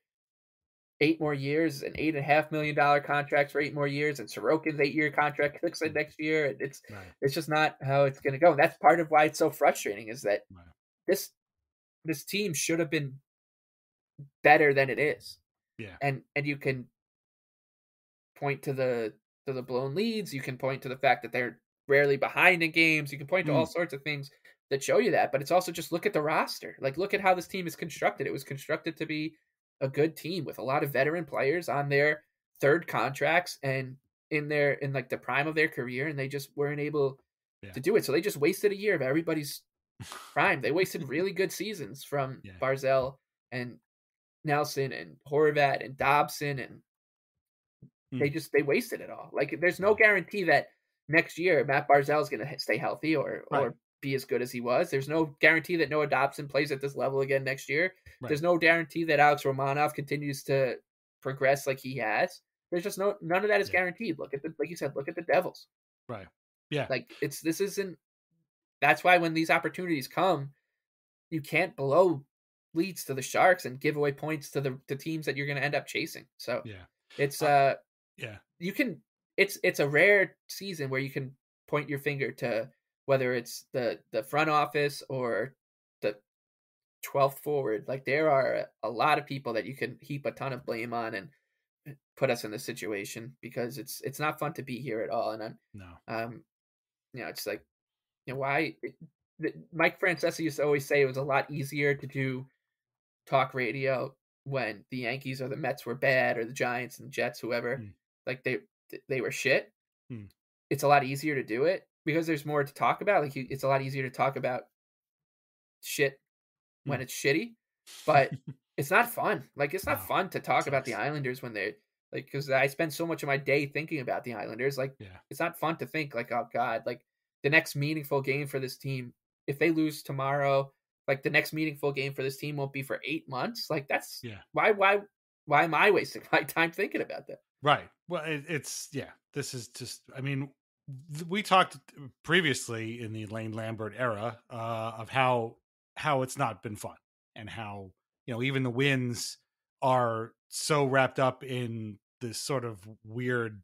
eight more years and eight and a half million dollar contracts for eight more years and Sorokin's eight year contract kicks in next year. And it's right. it's just not how it's gonna go. And that's part of why it's so frustrating is that right. this this team should have been better than it is. Yeah. And and you can point to the to the blown leads, you can point to the fact that they're rarely behind in games, you can point to mm. all sorts of things that show you that, but it's also just look at the roster. Like look at how this team is constructed. It was constructed to be a good team with a lot of veteran players on their third contracts and in their in like the prime of their career and they just weren't able Yeah. to do it. So they just wasted a year of everybody's prime. They wasted really good seasons from Yeah. Barzal and Nelson and Horvat and Dobson and they Hmm. just they wasted it all. Like there's no guarantee that next year Matt Barzal is going to stay healthy or Right. or be as good as he was. There's no guarantee that Noah Dobson plays at this level again next year. Right. There's no guarantee that Alex Romanov continues to progress like he has. There's just no none of that is Yeah. guaranteed. Look at the like you said, look at the Devils. Right. Yeah. Like it's this isn't that's why when these opportunities come, you can't blow leads to the Sharks and give away points to the to teams that you're going to end up chasing. So Yeah. it's Uh, uh Yeah. you can it's it's a rare season where you can point your finger to whether it's the the front office or the 12th forward like there are a lot of people that you can heap a ton of blame on and put us in this situation because it's it's not fun to be here at all and I'm No. um you know it's like you know why it, the, Mike Francesa used to always say it was a lot easier to do talk radio when the Yankees or the Mets were bad or the Giants and Jets whoever Hmm. like they they were shit. Hmm. It's a lot easier to do it because there's more to talk about. Like you, it's a lot easier to talk about shit when Hmm. it's shitty, but it's not fun. Like it's not No, fun to talk about the. Islanders when they're like because I spend so much of my day thinking about the Islanders. Like Yeah. it's not fun to think like oh god, like the next meaningful game for this team if they lose tomorrow, like the next meaningful game for this team won't be for eight months. Like that's Yeah. why why why am I wasting my time thinking about that? Right. Well, it, it's yeah. This is just. I mean, we talked previously in the Lane Lambert era uh, of how how it's not been fun and how you know even the wins are so wrapped up in this sort of weird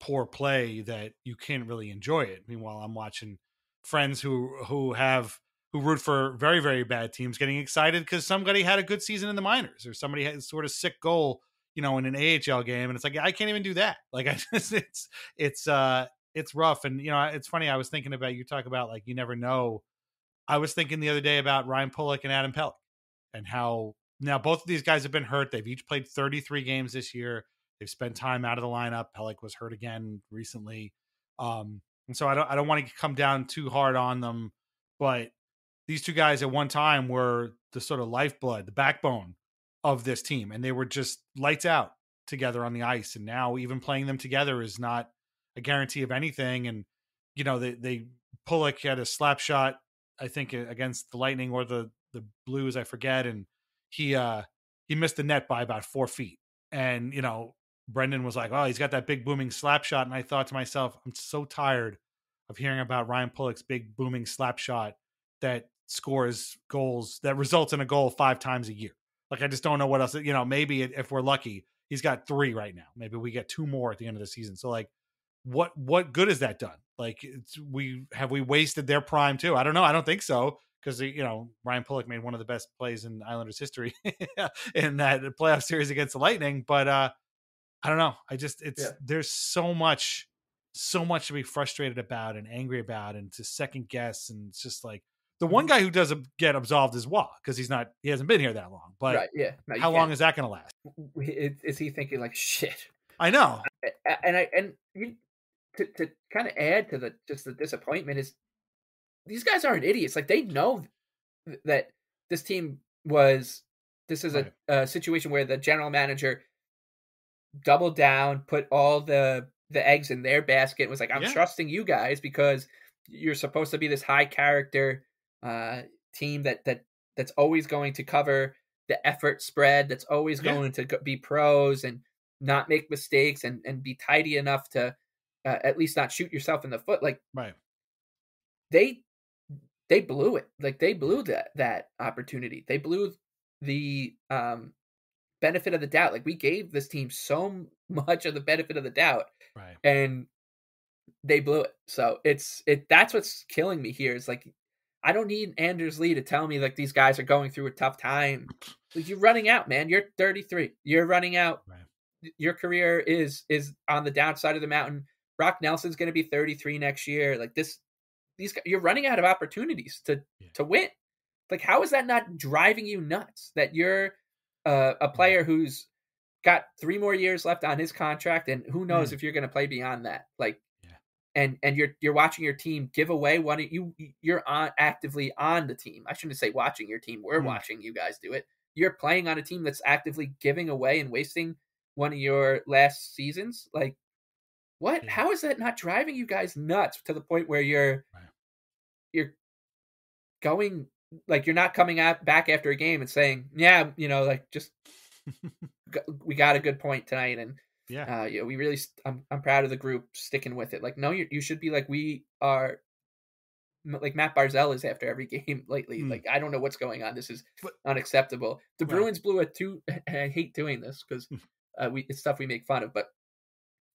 poor play that you can't really enjoy it. Meanwhile, I'm watching friends who who have who root for very very bad teams getting excited because somebody had a good season in the minors or somebody had sort of sick goal you know in an AHL game and it's like I can't even do that like I just it's it's uh it's rough and you know it's funny I was thinking about you talk about like you never know. I was thinking the other day about Ryan Pulock and Adam Pelech and how now both of these guys have been hurt they've each played 33 games this year they've spent time out of the lineup Pelech was hurt again recently um and so I don't I don't want to come down too hard on them but these two guys at one time were the sort of lifeblood the backbone of this team and they were just lights out together on the ice and now even playing them together is not a guarantee of anything and you know they they Pulock had a slap shot I think against the Lightning or the the Blues I forget and he uh he missed the net by about 4 feet and you know Brendan was like oh he's got that big booming slap shot and I thought to myself I'm so tired of hearing about Ryan Pulock's big booming slap shot that scores goals that results in a goal 5 times a year like I just don't know what else. You know, maybe if we're lucky, he's got three right now. Maybe we get two more at the end of the season. So like, what what good has that done? Like, it's, we have we wasted their prime too? I don't know. I don't think so because you know Ryan Pulock made one of the best plays in Islanders history in that playoff series against the Lightning. But uh I don't know. I just it's Yeah. there's so much so much to be frustrated about and angry about and to second guess and it's just like the one guy who doesn't get absolved is Roy because he's not he hasn't been here that long. But right? Yeah. No, how long is that going to last? is, is he thinking like shit? I know. And I and you to to kind of add to the just the disappointment is these guys aren't idiots. Like they know th- that this team was this is Right. a, a situation where the general manager doubled down, put all the the eggs in their basket. and Was like, I'm Yeah. trusting you guys because you're supposed to be this high character uh, team that that that's always going to cover the effort spread. That's always Yeah. going to be pros and not make mistakes and and be tidy enough to uh, at least not shoot yourself in the foot. Like Right. they they blew it. Like they blew that that opportunity. They blew the um benefit of the doubt. Like we gave this team so much of the benefit of the doubt Right. and they blew it. So it's it that's what's killing me here is like I don't need Anders Lee to tell me like these guys are going through a tough time. Like you're running out, man. You're 33. You're running out. Right. Your career is is on the downside of the mountain. Brock Nelson's going to be 33 next year. Like this these you're running out of opportunities to Yeah. to win. Like how is that not driving you nuts that you're uh, a player who's got three more years left on his contract, and who knows Mm. if you're going to play beyond that. Like, Yeah. and and you're you're watching your team give away one. You you're on actively on the team. I shouldn't say watching your team. We're Mm. watching you guys do it. You're playing on a team that's actively giving away and wasting one of your last seasons. Like, what? Yeah. How is that not driving you guys nuts to the point where you're Right. you're going like you're not coming out back after a game and saying, yeah, you know, like just we got a good point tonight and yeah. uh yeah, we really st- I'm I'm proud of the group sticking with it. Like no you you should be like we are like Matt Barzal is after every game lately. Mm. Like I don't know what's going on. This is But- unacceptable. The Right. Bruins blew a two I hate doing this cuz uh, we it's stuff we make fun of, but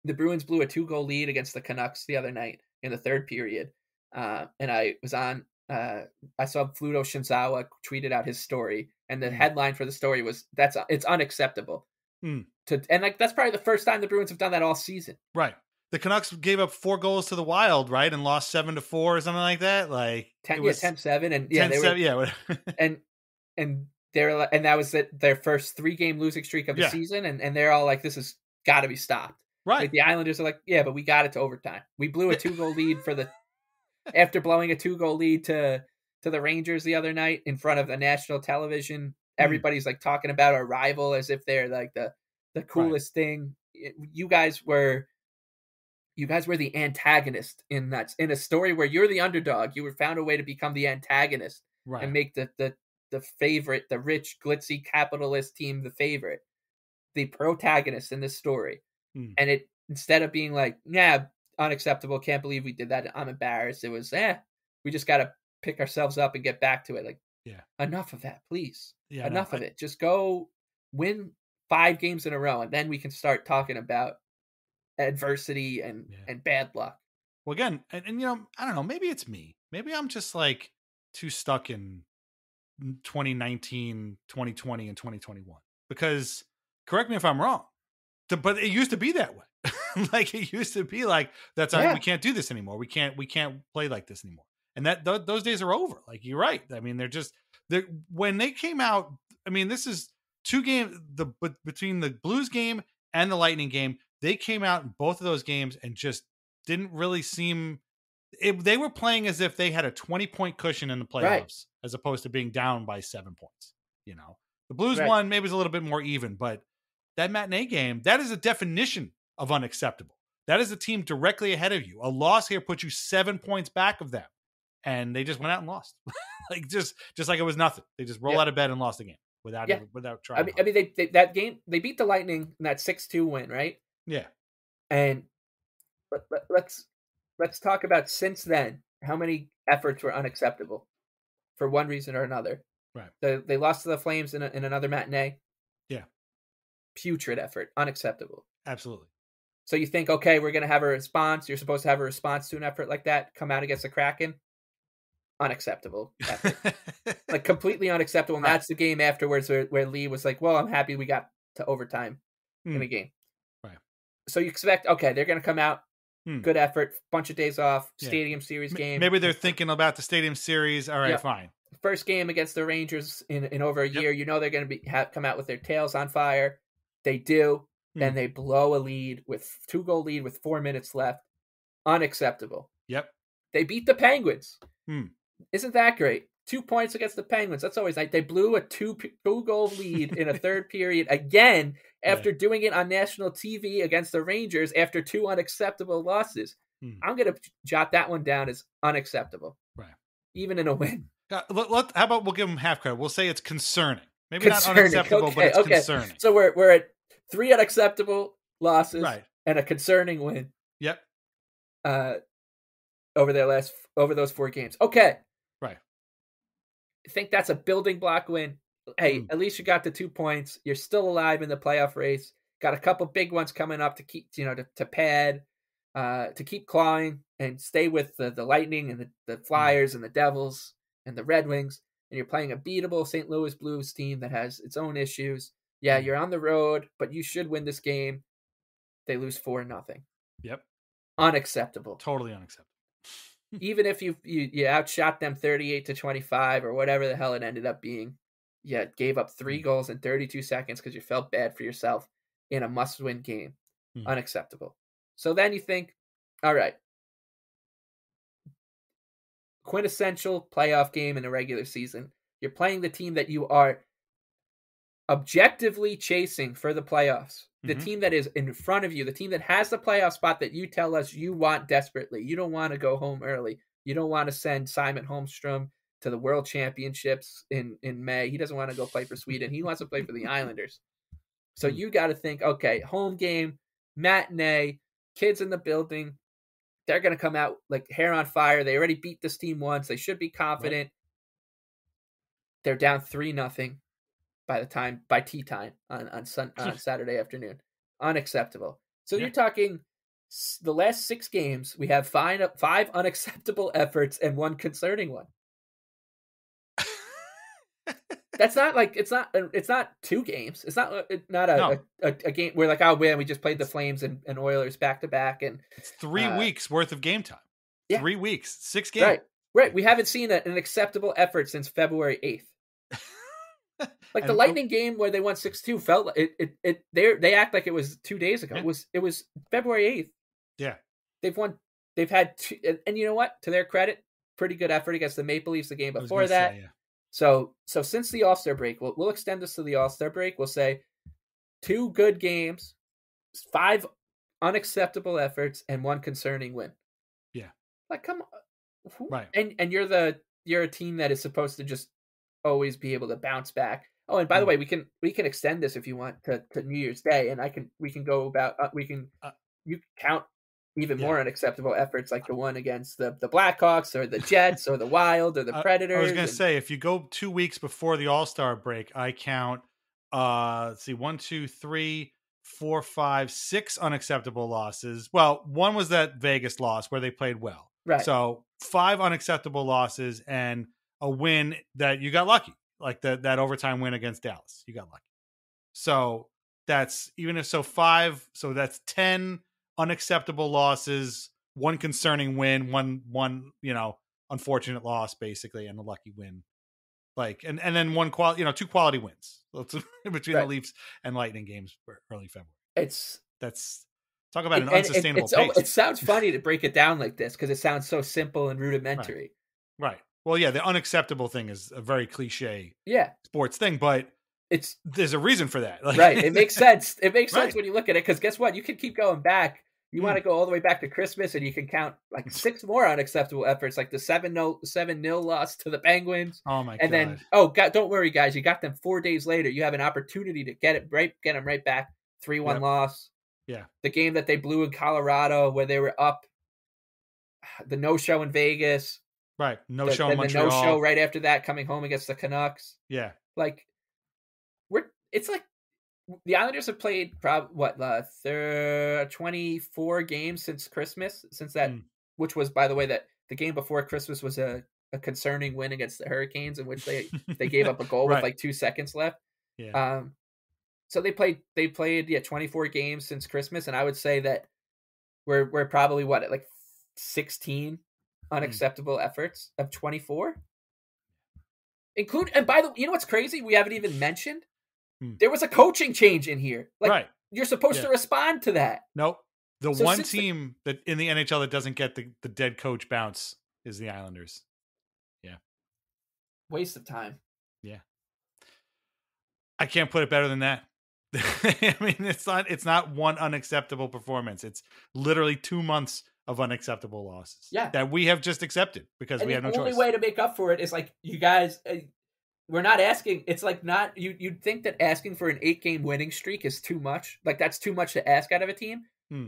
the Bruins blew a two goal lead against the Canucks the other night in the third period. Uh, and I was on uh, I saw Fluto Shinzawa tweeted out his story, and the Mm. headline for the story was "That's it's unacceptable." Mm. To and like that's probably the first time the Bruins have done that all season. Right. The Canucks gave up four goals to the Wild, right, and lost seven to four or something like that. Like 10, yeah, 10 7 and yeah 10 they were, seven, yeah. and and they're like- and that was it, their first three game losing streak of the Yeah. season and and they're all like this has got to be stopped right. like the islanders are like yeah but we got it to overtime we blew a two goal lead for the after blowing a two goal lead to to the rangers the other night in front of the national television Hmm. everybody's like talking about our rival as if they're like the the coolest thing you guys were you guys were the antagonist in that in a story where you're the underdog you were found a way to become the antagonist right. and make the the the favorite, the rich, glitzy capitalist team the favorite, the protagonist in this story. Hmm. And it instead of being like, yeah, unacceptable, can't believe we did that, I'm embarrassed. It was, eh, we just gotta pick ourselves up and get back to it. Like, Yeah. enough of that, please. yeah, no, enough I- of it. Just go win five games in a row, and then we can start talking about adversity and Yeah. and bad luck. Well, again, and, and you know, I don't know. Maybe it's me. Maybe I'm just like too stuck in 2019, 2020, and 2021. Because correct me if I'm wrong, but it used to be that way. like it used to be like that's Yeah. we can't do this anymore. We can't we can't play like this anymore. And that th- those days are over. Like you're right. I mean, they're just they when they came out. I mean, this is two games the but between the Blues game and the Lightning game. They came out in both of those games and just didn't really seem it, they were playing as if they had a 20 point cushion in the playoffs Right. as opposed to being down by seven points you know the blues Right. won maybe it's a little bit more even but that matinee game that is a definition of unacceptable that is a team directly ahead of you a loss here puts you seven points back of them and they just went out and lost like just just like it was nothing they just roll Yeah. out of bed and lost the game without Yeah. without trying I mean, I mean, they, they that game they beat the Lightning in that six two win, right? yeah And let, let, let's let's talk about since then how many efforts were unacceptable for one reason or another. Right. They, they lost to the Flames in, a, in another matinee. Yeah. Putrid effort, unacceptable. absolutely So you think, okay, we're going to have a response. You're supposed to have a response to an effort like that. Come out against the Kraken. Unacceptable. like completely unacceptable. And that's the game afterwards where, where Lee was like, well, I'm happy we got to overtime in Hmm. the game. Right. So you expect, okay, they're going to come out, Hmm. good effort, bunch of days off, Yeah. stadium series M- game. maybe they're thinking about the stadium series all right Yeah. fine first game against the Rangers in, in over a Yep. year. You know they're going to be have, come out with their tails on fire. They do. Then Hmm. they blow a lead with two goal lead with four minutes left. Unacceptable. yep They beat the Penguins. Hmm. Isn't that great? Two points against the Penguins. That's always like they blew a two two goal lead in a third period again Yeah. after doing it on national TV against the Rangers after two unacceptable losses. Hmm. I'm gonna jot that one down as unacceptable. Right. Even in a win. Uh, let, let- how about we'll give them half credit? We'll say it's concerning. Maybe Concerning, not unacceptable, but okay, it's okay. concerning. So we're we're at three unacceptable losses Right. and a concerning win Yep. uh over their last over those four games. Okay. Right. I think that's a building block win. Hey, Mm. at least you got the two points. You're still alive in the playoff race. Got a couple big ones coming up to keep you know to, to pad, uh, to keep clawing and stay with the, the Lightning and the, the Flyers and the Devils and the Red Wings. And you're playing a beatable St. Louis Blues team that has its own issues. Yeah, Mm. you're on the road, but you should win this game. They lose four nothing. Yep. Unacceptable. Totally unacceptable. Even if you, you you outshot them 38 to 25 or whatever the hell it ended up being, yeah, gave up three Mm. goals in 32 seconds because you felt bad for yourself. in a must-win game. Hmm. Unacceptable. So then you think, all right, quintessential playoff game in a regular season. You're playing the team that you are objectively chasing for the playoffs. The Mhm. team that is in front of you, the team that has the playoff spot that you tell us you want desperately. You don't want to go home early. You don't want to send Simon Holmstrom to the World Championships in in May. He doesn't want to go play for Sweden. He wants to play for the Islanders. So Hmm. you got to think, okay, home game, matinee, kids in the building. They're going to come out like hair on fire. They already beat this team once. They should be confident. They're down three nothing by the time by tea time on on, sun, on Saturday afternoon. Unacceptable. So Yeah. you're talking the last six games. We have five five unacceptable efforts and one concerning one. That's not like it's not uh, it's not two games. It's not uh, not a, No. a, a, a game where like oh man we just played the Flames and, and Oilers back to back and it's three Uh, weeks worth of game time. yeah. Three weeks, six games. right right we haven't seen a, an acceptable effort since February eighth. Like the And- Lightning game where they won six two felt like it it, it they they act like it was two days ago. Yeah. It was it was February eighth. Yeah. They've won. They've had two, and, and you know what? To their credit, pretty good effort against the Maple Leafs the game before that. say, yeah. So so since the All Star break, we'll we'll extend this to the All Star break. We'll say two good games, five unacceptable efforts, and one concerning win. Yeah. Like come on, who- Right. And and you're the you're a team that is supposed to just always be able to bounce back. Oh, and by the Mm. way, we can we can extend this if you want to, to New Year's Day, and I can we can go about uh, we can Uh, you count even yeah. more unacceptable efforts like the one against the the Blackhawks or the Jets or the Wild or the I- Predators. I was gonna and- say if you go two weeks before the All Star break, I count. Uh, let's see, one, two, three, four, five, six unacceptable losses. Well, one was that Vegas loss where they played well. right. So five unacceptable losses and a win that you got lucky, like that that overtime win against Dallas. You got lucky. So that's even if so five. So that's ten unacceptable losses, one concerning win, one one you know unfortunate loss basically, and a lucky win. Like and and then one quality, you know, two quality wins between Right. the Leafs and Lightning games for early February. it's That's talk about it- an it- unsustainable it's oh, pace. it sounds funny to break it down like this because it sounds so simple and rudimentary. Right. Well, yeah, the unacceptable thing is a very cliche Yeah, sports thing, but it's there's a reason for that. Like, right. It makes sense. It makes sense Right. when you look at it because guess what? You can keep going back. You Mm. want to go all the way back to Christmas, and you can count like six more unacceptable efforts, like the seven no seven nil loss to the Penguins, oh my and god. then oh god, don't worry guys, you got them four days later. You have an opportunity to get it right, get them right back. Three one Yep. loss. Yeah. The game that they blew in Colorado where they were up. The no show in Vegas. right, no the, show then the no show right after that, coming home against the Canucks. Yeah, Like, we're it's like the Islanders have played prob what uh, thir- twenty four games since Christmas, since that, Mm. which was by the way that the game before Christmas was a, a concerning win against the Hurricanes in which they they gave up a goal with like two seconds left. Yeah. Um, so they played they played yeah twenty four games since Christmas, and I would say that we're we're probably what at like sixteen unacceptable efforts of twenty four. Include and by the you know what's crazy? We haven't even mentioned Hmm. there was a coaching change in here. Like right. you're supposed Yeah. to respond to that. Nope. The So one since the- team that in the NHL that doesn't get the, the dead coach bounce is the Islanders. Yeah. Waste of time. Yeah. I can't put it better than that. I mean, it's not it's not one unacceptable performance. It's literally two months of unacceptable losses. Yeah. that we have just accepted because and we the have no only choice. way to make up for it is like you guys uh, we're not asking it's like not you you'd think that asking for an eight game winning streak is too much. Like that's too much to ask out of a team. Hmm.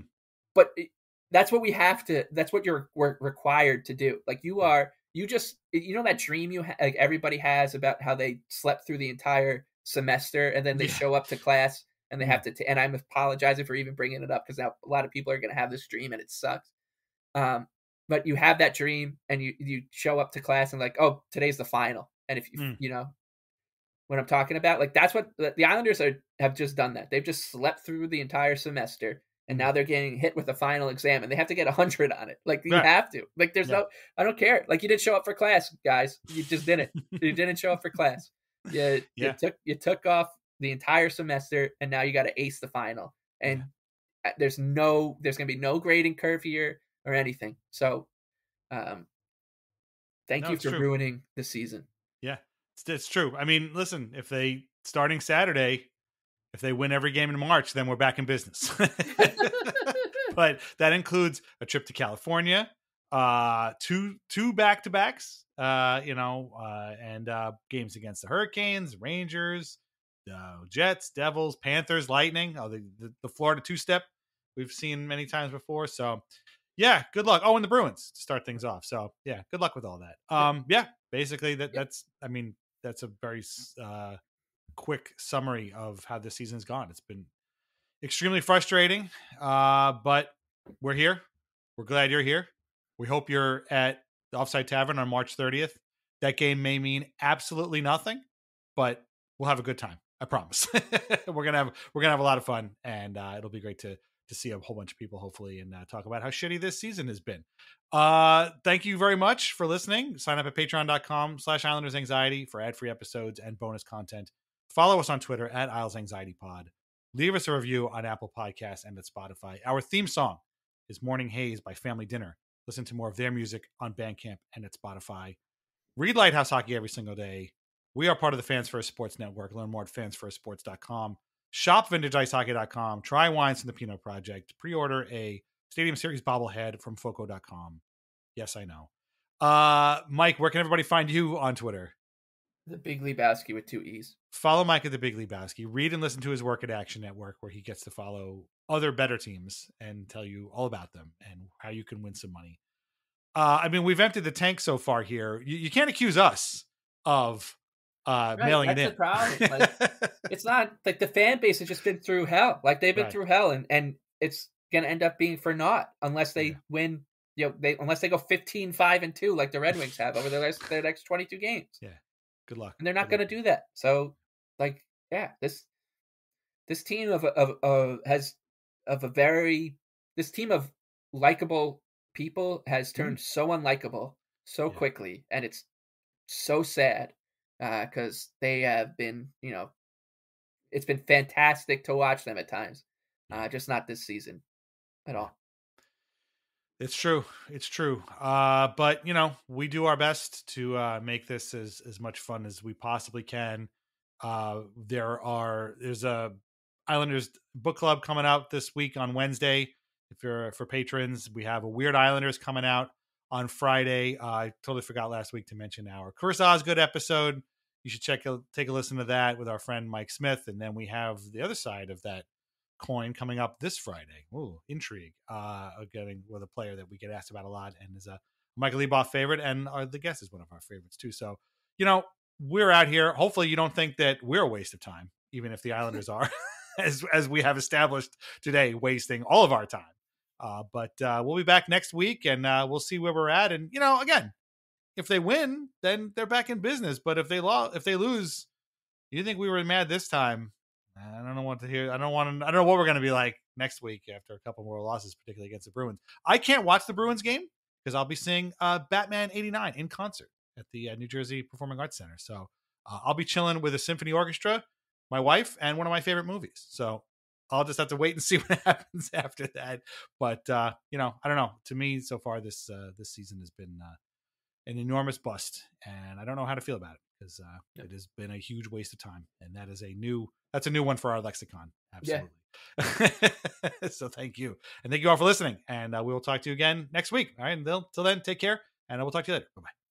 but it, that's what we have to that's what you're we're required to do. Like you are you just you know that dream you ha- like everybody has about how they slept through the entire semester and then they Yeah. show up to class and they have to t- and i'm apologizing for even bringing it up because now a lot of people are going to have this dream and it sucks. Um but you have that dream and you you show up to class and like oh today's the final and if you Mm. you know what i'm talking about like that's what the islanders are have just done that they've just slept through the entire semester and now they're getting hit with a final exam and they have to get 100 on it like you Right. have to like there's Yeah. no i don't care like you didn't show up for class guys you just didn't you didn't show up for class you, Yeah. you took you took off the entire semester, and now you got to ace the final. And yeah. there's no, there's gonna be no grading curve here or anything. So, um, thank no, you for true. ruining the season. Yeah, it's, it's true. I mean, listen, if they starting Saturday, if they win every game in March, then we're back in business. but that includes a trip to California, uh, two two back to backs, uh, you know, uh, and uh, games against the Hurricanes, Rangers, uh, Jets, Devils, Panthers, Lightning. Oh, the, the, the Florida two step we've seen many times before. So, yeah, good luck. Oh, and the Bruins to start things off. So, yeah, good luck with all that. Um, yeah, basically that that's I mean that's a very uh, quick summary of how this season's gone. It's been extremely frustrating, uh, but we're here. We're glad you're here. We hope you're at the Offside Tavern on March 30th. That game may mean absolutely nothing, but we'll have a good time. I promise. we're gonna have we're gonna have a lot of fun, and uh, it'll be great to to see a whole bunch of people, hopefully, and uh, talk about how shitty this season has been. Uh, thank you very much for listening. Sign up at patreon.com slash Islanders Anxiety for ad free episodes and bonus content. Follow us on Twitter at Isles Anxiety Pod. Leave us a review on Apple Podcasts and at Spotify. Our theme song is Morning Haze by Family Dinner. Listen to more of their music on Bandcamp and at Spotify. Read Lighthouse Hockey every single day. We are part of the Fans First Sports Network. Learn more at fansfirstsports.com. Shop vintageIceHockey.com. Try wines from the Pinot Project. Pre-order a Stadium Series bobblehead from Foco.com. Yes, I know. Uh, Mike, where can everybody find you on Twitter? The Big Lebowski with two E's. Follow Mike at the Big Lebowski. Read and listen to his work at Action Network, where he gets to follow other better teams and tell you all about them and how you can win some money. Uh, I mean, we've emptied the tank so far here. You, you can't accuse us of uh, right, mailing it in. Like, it's not like the fan base has just been through hell. Like they've been right. through hell, and and it's gonna end up being for naught unless they yeah. win. You know, they unless they go 15, 5, and two like the Red Wings have over their next their next twenty two games. Yeah. Good luck. And they're not going to do that. So, like, yeah, this this team of of, of has of a very this team of likable people has mm-hmm. turned mm-hmm. so unlikable so yeah. quickly, and it's so sad because uh, they have been, you know, it's been fantastic to watch them at times. Uh, just not this season at all. It's true. It's true. Uh, but you know, we do our best to uh, make this as as much fun as we possibly can. Uh, there are there's a Islanders book club coming out this week on Wednesday. If you're for patrons, we have a Weird Islanders coming out on Friday. Uh, I totally forgot last week to mention our Chris Osgood episode. You should check a, take a listen to that with our friend Mike Smith, and then we have the other side of that coin coming up this Friday. Ooh, intrigue. Uh, getting with a player that we get asked about a lot and is a Michael Leboff favorite, and our, the guest is one of our favorites too. So, you know, we're out here. Hopefully, you don't think that we're a waste of time, even if the Islanders are, as as we have established today, wasting all of our time. Uh, but uh, we'll be back next week, and uh, we'll see where we're at. And you know, again, if they win, then they're back in business. But if they lo- if they lose, you think we were mad this time? I don't know what to hear. I don't want to. I don't know what we're going to be like next week after a couple more losses, particularly against the Bruins. I can't watch the Bruins game because I'll be seeing uh, Batman '89 in concert at the uh, New Jersey Performing Arts Center. So uh, I'll be chilling with a symphony orchestra, my wife, and one of my favorite movies. So I'll just have to wait and see what happens after that. But uh, you know, I don't know. To me, so far this uh, this season has been uh, an enormous bust, and I don't know how to feel about it because uh, it has been a huge waste of time, and that is a new that's a new one for our lexicon. Absolutely. Yeah. so thank you, and thank you all for listening, and uh, we will talk to you again next week. All right, until then, take care, and I will talk to you later. Bye bye.